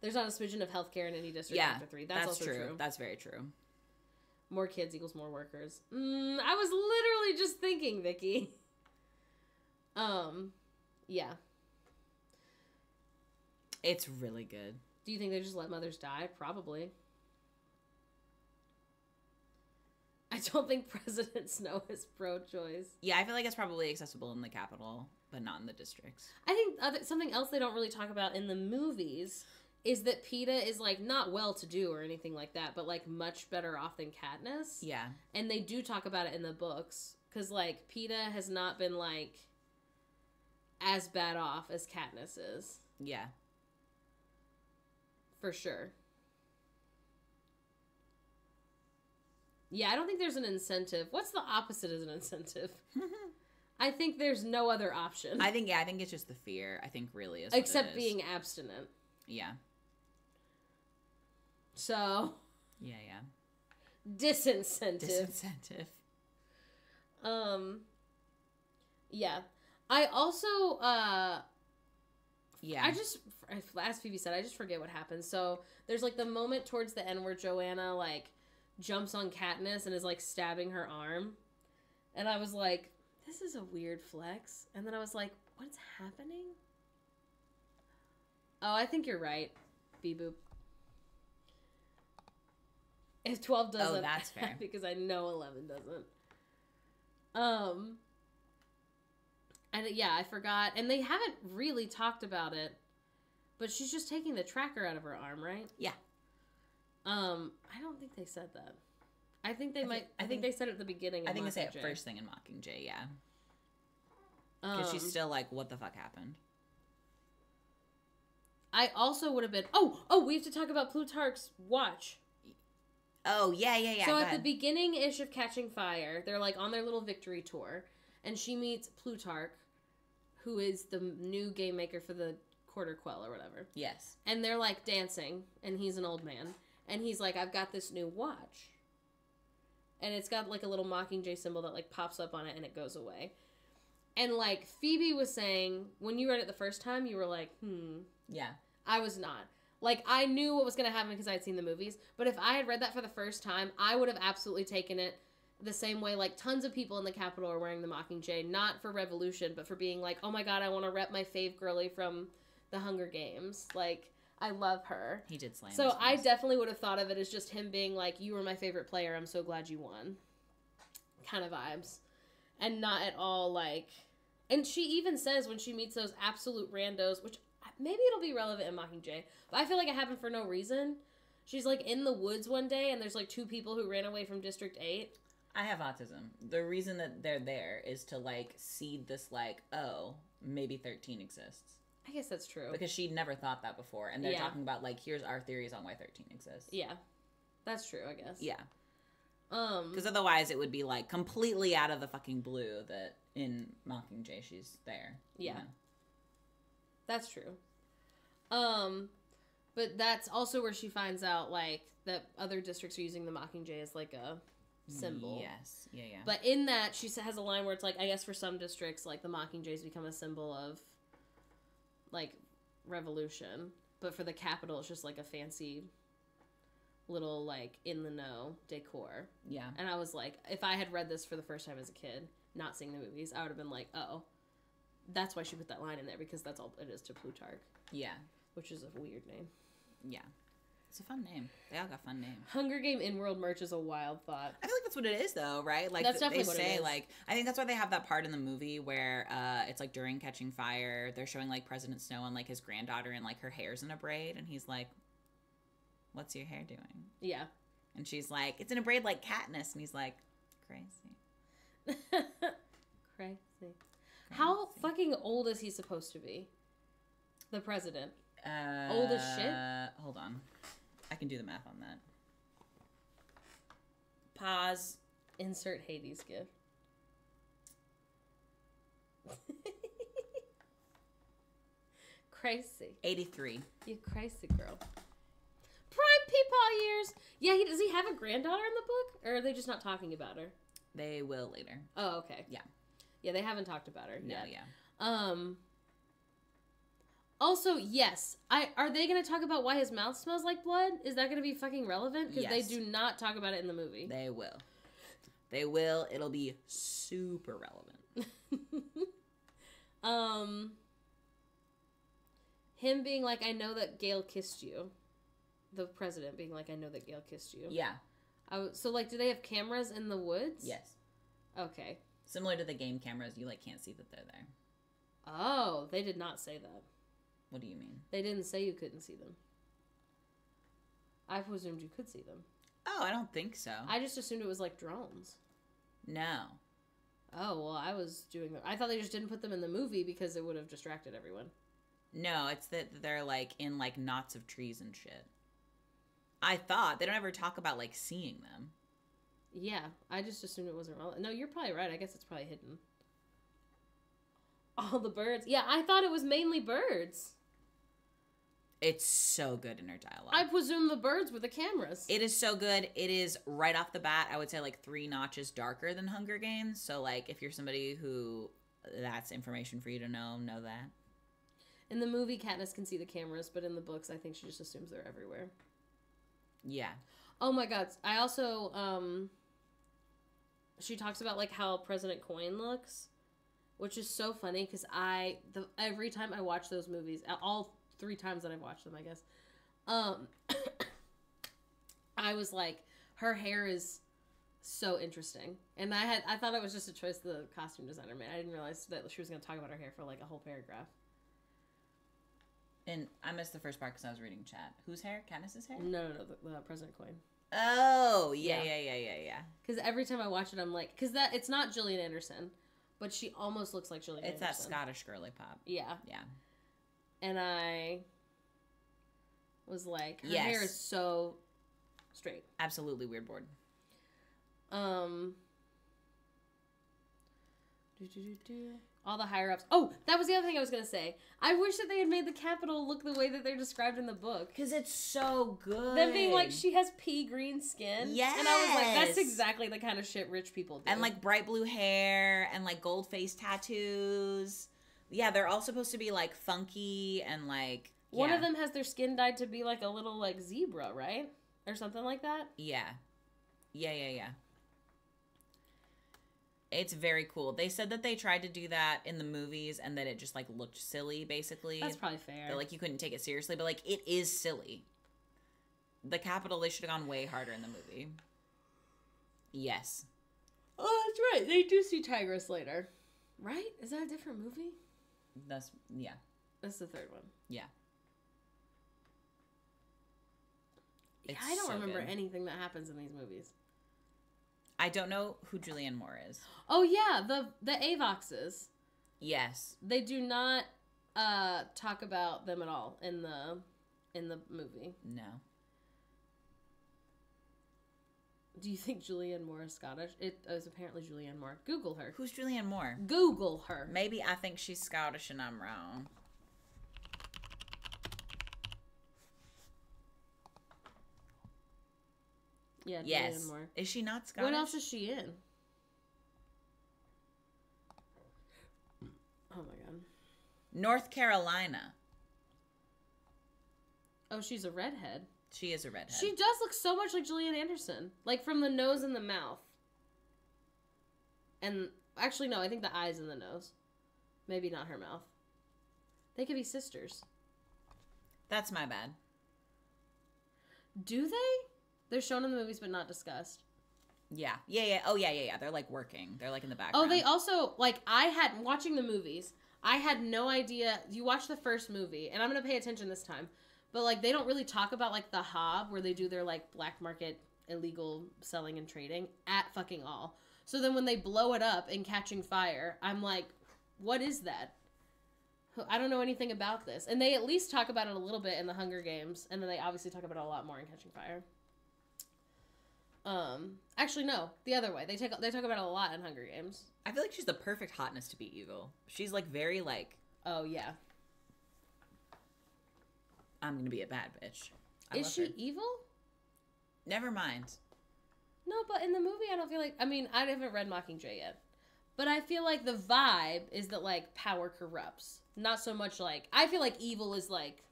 there's not a smidgen of healthcare in any district yeah, after three. That's, that's, also true. true. That's very true. More kids equals more workers. Mm, I was literally just thinking, Vicky. Um, yeah. It's really good. Do you think they just let mothers die? Probably. I don't think President Snow is pro-choice. Yeah, I feel like it's probably accessible in the Capitol, but not in the districts. I think other, something else they don't really talk about in the movies is that Peeta is like not well-to-do or anything like that, but like much better off than Katniss. Yeah. And they do talk about it in the books because like Peeta has not been like as bad off as Katniss is Yeah. for sure. Yeah, I don't think there's an incentive. What's the opposite of an incentive? I think there's no other option I think yeah, I think it's just the fear. I think really is except is. being abstinent. Yeah. So, Yeah, yeah. disincentive. Disincentive. Um. Yeah, I also uh Yeah. I just as Phoebe said, I just forget what happens. So there's like the moment towards the end where Joanna like jumps on Katniss and is like stabbing her arm, and I was like, this is a weird flex. And then I was like, what's happening? Oh, I think you're right, B boop. If twelve doesn't, Oh, that's fair. because I know eleven doesn't. Um. And yeah, I forgot. And they haven't really talked about it. But she's just taking the tracker out of her arm, right? Yeah. Um, I don't think they said that. I think they I might. think- I, think, they said it at the beginning. I think they say it first thing in Mockingjay, yeah. Because Um, she's still like, what the fuck happened? I also would have been. Oh, oh, we have to talk about Plutarch's watch. Oh, yeah, yeah, yeah. so at the beginning ish of Catching Fire, they're like on their little victory tour, and she meets Plutarch, who is the new game maker for the Quarter Quell or whatever. Yes. and they're like dancing and he's an old man and he's like i've got this new watch and it's got like a little mockingjay symbol that like pops up on it and it goes away. And like phoebe was saying when you read it the first time you were like hmm. Yeah. i was not. Like i knew what was going to happen because i had seen the movies but if i had read that for the first time i would have absolutely taken it the same way like tons of people in the capitol are wearing the mockingjay not for revolution but for being like oh my god i want to rep my fave girly from the hunger games. Like i love her He did slam. so I definitely would have thought of it as just him being like, "You were my favorite player. I'm so glad you won," kind of vibes, and not at all like. And she even says when she meets those absolute randos, which maybe it'll be relevant in Mockingjay, but I feel like it happened for no reason. She's like in the woods one day, and there's like two people who ran away from District Eight. I have autism. The reason that they're there is to like seed this like, oh, maybe 13 exists. I guess that's true. Because she'd never thought that before. And they're Yeah. talking about like, here's our theories on why 13 exists. yeah, that's true. I guess. Yeah. Um. Because otherwise it would be like completely out of the fucking blue that in Mockingjay she's there. you Yeah. know? That's true. Um, but that's also where she finds out like that other districts are using the Mockingjay as like a symbol. Yes. Yeah, yeah. But in that, she has a line where it's like, I guess for some districts, like the Mockingjays become a symbol of like revolution. But for the Capitol, it's just like a fancy little like in the know decor. yeah. And I was like, if I had read this for the first time as a kid, not seeing the movies, I would have been like, oh, that's why she put that line in there because that's all it is to Plutarch, Yeah. which is a weird name. Yeah. It's a fun name. They all got fun names. Hunger Game in world merch is a wild thought. I feel like that's what it is, though, right? Like That's th- they say, like I think that's why they have that part in the movie where uh, it's like during Catching Fire, they're showing like President Snow and like his granddaughter, and like her hair's in a braid, and he's like, "What's your hair doing?" Yeah. And she's like, "It's in a braid like Katniss," and he's like, "Crazy." Crazy. How fucking old is he supposed to be? The president. Uh, Old as shit? Hold on, I can do the math on that. Pause. Insert Hades gift. crazy. Eighty-three. You crazy girl. Prime peepaw years. Yeah, he does he have a granddaughter in the book? Or are they just not talking about her? They will later. Oh, okay. Yeah. Yeah, they haven't talked about her No, yet. yeah. Um also, yes. I are they going to talk about why his mouth smells like blood? Is that going to be fucking relevant because Yes. they do not talk about it in the movie. They will. They will. It'll be super relevant. um him being like I know that Gale kissed you. The president being like I know that Gale kissed you. Yeah. I w- so like do they have cameras in the woods? Yes. Okay. Similar to the game cameras, you like can't see that they're there. Oh, they did not say that. What do you mean? They didn't say you couldn't see them. I presumed you could see them. Oh, I don't think so. I just assumed it was like drones. no. Oh well, I was doing. I thought they just didn't put them in the movie because it would have distracted everyone. No, it's that they're like in like knots of trees and shit. I thought they don't ever talk about like seeing them. Yeah, I just assumed it wasn't relevant. No, you're probably right. I guess it's probably hidden. All the birds. Yeah, I thought it was mainly birds. It's so good in her dialogue. I presume the birds were the cameras. It is so good. It is right off the bat, I would say like three notches darker than Hunger Games. So like if you're somebody who that's information for you to know, know that. in the movie, Katniss can see the cameras, but in the books, I think she just assumes they're everywhere. Yeah. Oh my god! I also um. She talks about like how President Coin looks, which is so funny because I the every time I watch those movies, all three times that I've watched them, I guess, um, I was like, her hair is so interesting, and I had I thought it was just a choice the costume designer made. I didn't realize that she was going to talk about her hair for like a whole paragraph. And I missed the first part because I was reading chat. Whose hair? Candace's hair? No, no, no, the, the President Coin. Oh, yeah, Yeah. yeah, yeah, yeah. Because every time I watch it, I'm like, because that it's not Gillian Anderson, but she almost looks like Gillian. It's that Anderson. Scottish girly pop. Yeah, Yeah. And I was like, her Yes. hair is so straight. Absolutely weird board. Um, all the higher ups. Oh, that was the other thing I was gonna say. I wish that they had made the Capitol look the way that they're described in the book. Because it's so good. Them being like, she has pea green skin. Yes. And I was like, that's exactly the kind of shit rich people do. and like bright blue hair and like gold face tattoos. Yeah, they're all supposed to be like funky and like one yeah. of them has their skin dyed to be like a little like zebra, right? Or something like that. Yeah. Yeah, yeah, yeah. It's very cool. They said that they tried to do that in the movies and that it just like looked silly basically. That's probably fair. That, like you couldn't take it seriously, but like it is silly. The Capitol they should have gone way harder in the movie. Yes. oh, that's right. They do see Tigris later, right? Is that a different movie? That's yeah. That's the third one. Yeah. Yeah, I don't so remember good. anything that happens in these movies. I don't know who Julianne Moore is. Oh yeah, the the Avoxes. Yes. They do not uh talk about them at all in the in the movie. No. Do you think Julianne Moore is Scottish? It was apparently Julianne Moore. Google her. Who's Julianne Moore? Google her. Maybe I think she's Scottish and I'm wrong. Yeah, Julianne Yes. Moore. Is she not Scottish? What else is she in? Oh my god. North Carolina. Oh, she's a redhead. She is a redhead. She does look so much like Gillian Anderson, like from the nose and the mouth. And actually, no, I think the eyes and the nose. Maybe not her mouth. They could be sisters. That's my bad. Do they? They're shown in the movies but not discussed. Yeah. Yeah, yeah. Oh, yeah, yeah, yeah. They're like working. They're like in the background. Oh, they also like I had watching the movies. I had no idea. You watch the first movie, and I'm gonna pay attention this time. But like, they don't really talk about like the Hob where they do their like black market illegal selling and trading at fucking all. So then when they blow it up in Catching Fire, I'm like, what is that? I don't know anything about this. And they at least talk about it a little bit in the Hunger Games, and then they obviously talk about it a lot more in Catching Fire. Um, actually, no, the other way. They take they talk about it a lot in Hunger Games. I feel like she's the perfect hotness to be evil. She's like very like, Oh yeah, I'm gonna be a bad bitch. I is she her. evil? Never mind. No, but in the movie, I don't feel like. I mean, I haven't read Mockingjay yet, but I feel like the vibe is that like power corrupts. Not so much like I feel like evil is like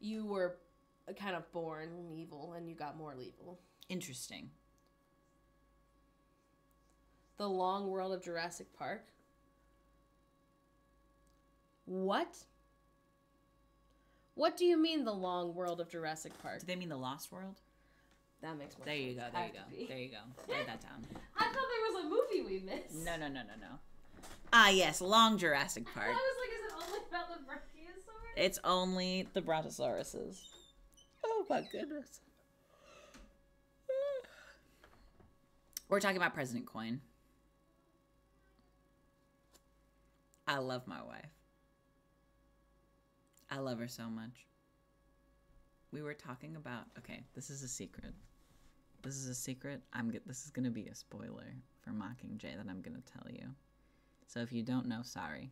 you were kind of born evil and you got more evil. Interesting. The Long World of Jurassic Park. What? What do you mean the Long World of Jurassic Park? Do they mean the Lost World? That makes more There you sense. go. There you Had go. to be. There you go. Write that down. I thought there was a movie we missed. No, no, no, no, no. Ah, yes, long Jurassic I Park. was like, is it only about the Brachiosaurus? It's only the Brontosauruses. Oh my goodness. We're talking about President Coin. I love my wife. I love her so much. We were talking about okay, this is a secret. This is a secret. I'm this is gonna be a spoiler for Mockingjay that I'm gonna tell you. So if you don't know, sorry.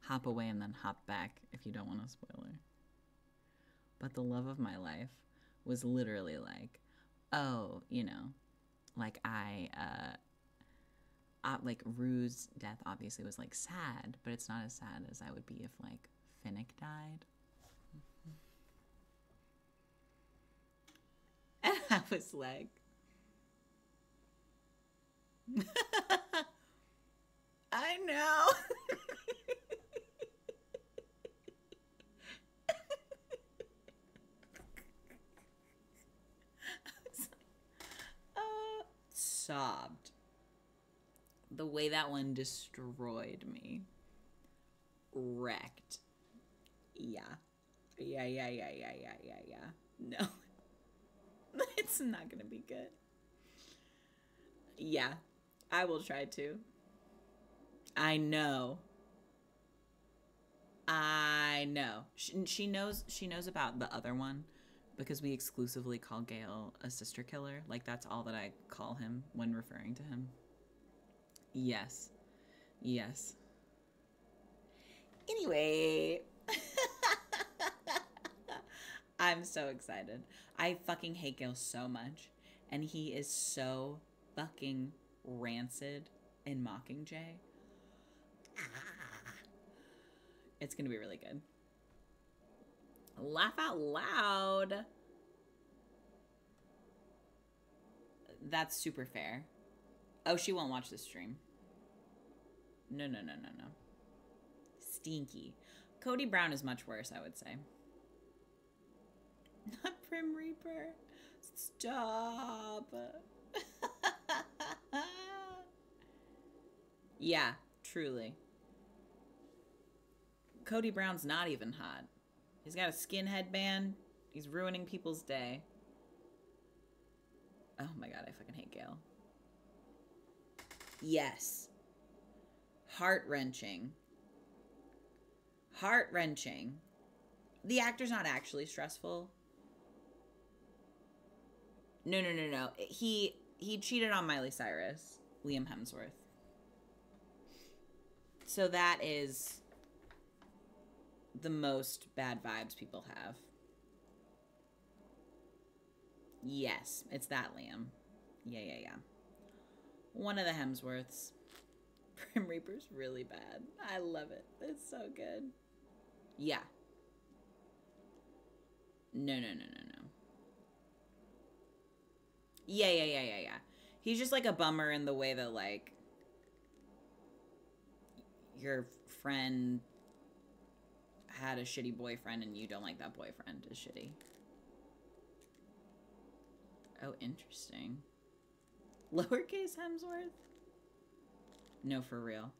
Hop away and then hop back if you don't want a spoiler. but the love of my life was literally like, oh, you know, like I, uh, uh, like Rue's death obviously was like sad, but it's not as sad as I would be if like Finnick died. Mm-hmm. And I was like, I know. sobbed. The way that one destroyed me. Wrecked. Yeah. Yeah, yeah, yeah, yeah, yeah, yeah, yeah. No. it's not gonna be good. Yeah. I will try to. I know. I know. She, she knows she knows about the other one because we exclusively call Gale a sister killer. Like that's all that I call him when referring to him. Yes. Yes. Anyway, I'm so excited. I fucking hate Gale so much and he is so fucking rancid in Mockingjay. It's gonna be really good. Laugh out loud. That's super fair. Oh, she won't watch this stream. No, no, no, no, no. Stinky. Kody Brown is much worse, I would say. Not Prim Reaper. Stop. yeah, truly. Kody Brown's not even hot. He's got a skin headband. He's ruining people's day. Oh my god, I fucking hate Gale. Yes. Heart wrenching. Heart wrenching. The actor's not actually stressful. No, no, no, no. He he cheated on Miley Cyrus, Liam Hemsworth. So that is the most bad vibes people have. Yes, it's that Liam. Yeah, yeah, yeah. One of the Hemsworths. Prim Reaper's really bad. I love it. It's so good. Yeah. No, no, no, no, no. Yeah, yeah, yeah, yeah, yeah. He's just like a bummer in the way that like your friend had a shitty boyfriend and you don't like that boyfriend is shitty. Oh, interesting. Lowercase Hemsworth? No, for real.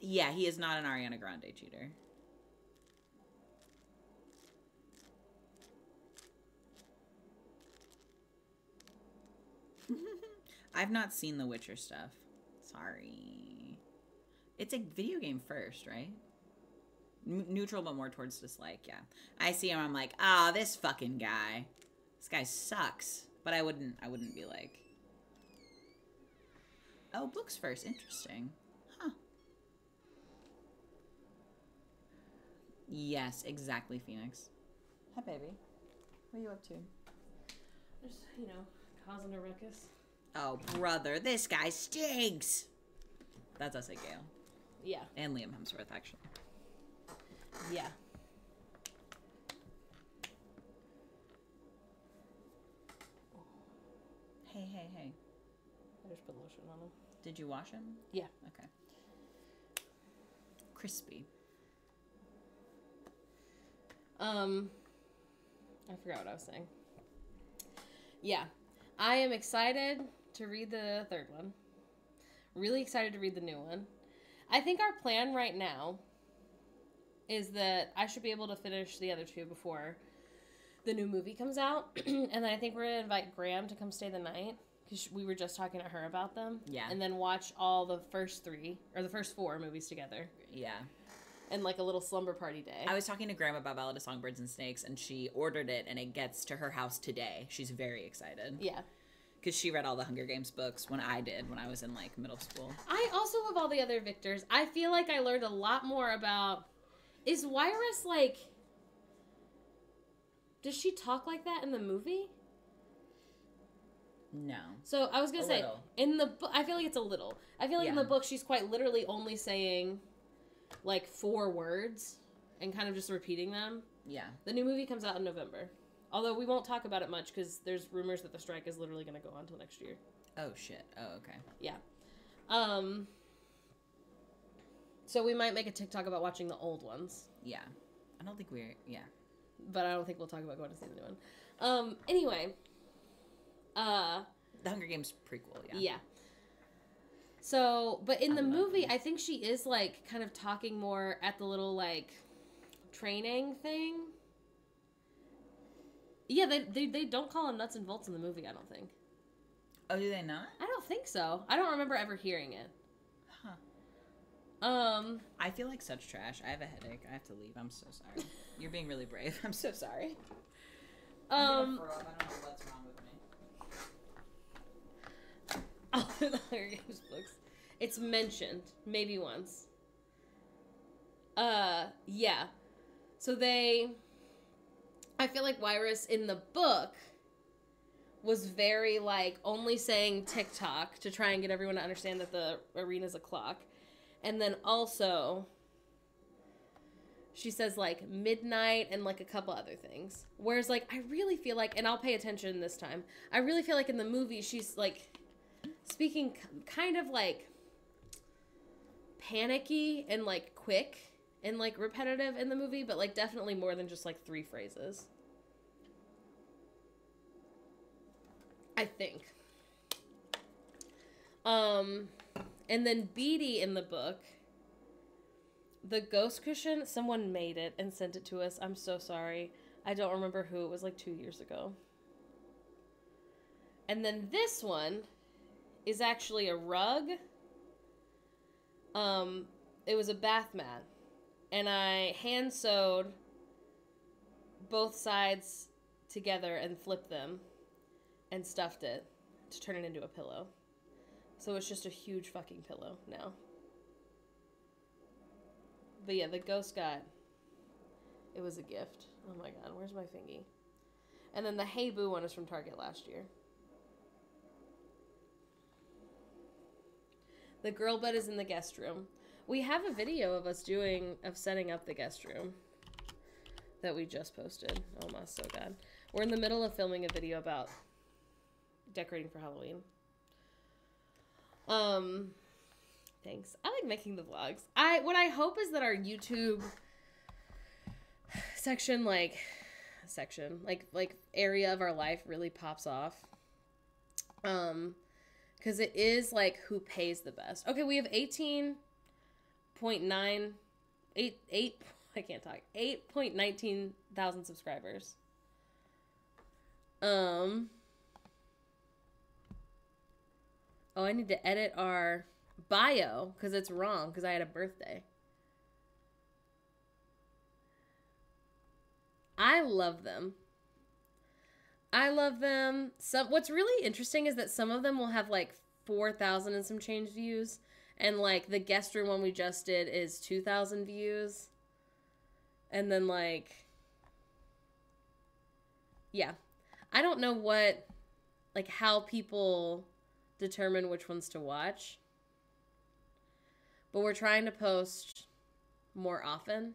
Yeah, he is not an Ariana Grande cheater. I've not seen the Witcher stuff. Sorry. It's a video game first, right? N- neutral, but more towards dislike. Yeah, I see him. I'm like, ah, oh, this fucking guy. This guy sucks. But I wouldn't. I wouldn't be like. Oh, books first. Interesting. Yes, exactly, Phoenix. Hi, baby. What are you up to? Just, you know, causing a ruckus. Oh, brother, this guy stinks. That's us at Gale. Yeah. And Liam Hemsworth, actually. Yeah. Hey, hey, hey. I just put lotion on him. Did you wash him? Yeah. Okay. Crispy. Um, I forgot what I was saying. Yeah, I am excited to read the third one. Really excited to read the new one. I think our plan right now is that I should be able to finish the other two before the new movie comes out, and then I think we're gonna invite Graham to come stay the night because we were just talking to her about them. Yeah. and then watch all the first three or the first four movies together, Yeah. And like a little slumber party day. I was talking to Grandma about Ballad of Songbirds and Snakes, and she ordered it, and it gets to her house today. She's very excited yeah. because she read all the Hunger Games books when I did when I was in like middle school. I also love all the other victors. I feel like I learned a lot more about is Wiress like does she talk like that in the movie? No. So I was gonna A say little. in the book, I feel like it's a little. I feel like in the book she's quite literally only saying like four words and kind of just repeating them. Yeah. The new movie comes out in November. Although we won't talk about it much because there's rumors that the strike is literally going to go on until next year. Oh shit. Oh okay. Yeah. Um. So we might make a TikTok about watching the old ones, Yeah. I don't think we're. Yeah. but I don't think we'll talk about going to see the new one. Um. Anyway. Uh. The Hunger Games prequel. Yeah. Yeah. So, but in the movie. I think she is like kind of talking more at the little like training thing. Yeah, they, they they don't call him nuts and bolts in the movie. I don't think. Oh, do they not? I don't think so. I don't remember ever hearing it. Huh. Um. I feel like such trash. I have a headache. I have to leave. I'm so sorry. You're being really brave. I'm so sorry. Um. throw up. I don't know what's wrong with me. Hunger Games books. It's mentioned maybe once. Uh, yeah. So they, I feel like Wiress in the book was very like only saying TikTok to try and get everyone to understand that the arena's a clock, and then also she says like midnight and like a couple other things. Whereas like I really feel like, and I'll pay attention this time. I really feel like in the movie she's like speaking kind of like panicky and like quick and like repetitive in the movie, but like definitely more than just like three phrases. I think. Um, and then Beetee in the book, the ghost cushion, someone made it and sent it to us. I'm so sorry. I don't remember who. It was like two years ago. And then this one is actually a rug. Um, it was a bath mat, and I hand sewed both sides together and flipped them, and stuffed it to turn it into a pillow. So it's just a huge fucking pillow now. But yeah, the ghost got. It was a gift. Oh my god, where's my thingy? And then the Hey Boo one is from Target last year. The girl bed is in the guest room. We have a video of us doing of setting up the guest room that we just posted. Oh my so god. We're in the middle of filming a video about decorating for Halloween. Um thanks. I like making the vlogs. I what I hope is that our YouTube section like section like like area of our life really pops off. Um because it is like who pays the best. Okay, we have 18.9 8 8 I can't talk. 8.19 thousand subscribers. Um Oh, I need to edit our bio cuz it's wrong cuz I had a birthday. I love them. I love them. Some what's really interesting is that some of them will have like 4,000 and some change views and like the guest room one we just did is 2,000 views. And then like yeah. I don't know what like how people determine which ones to watch. But we're trying to post more often.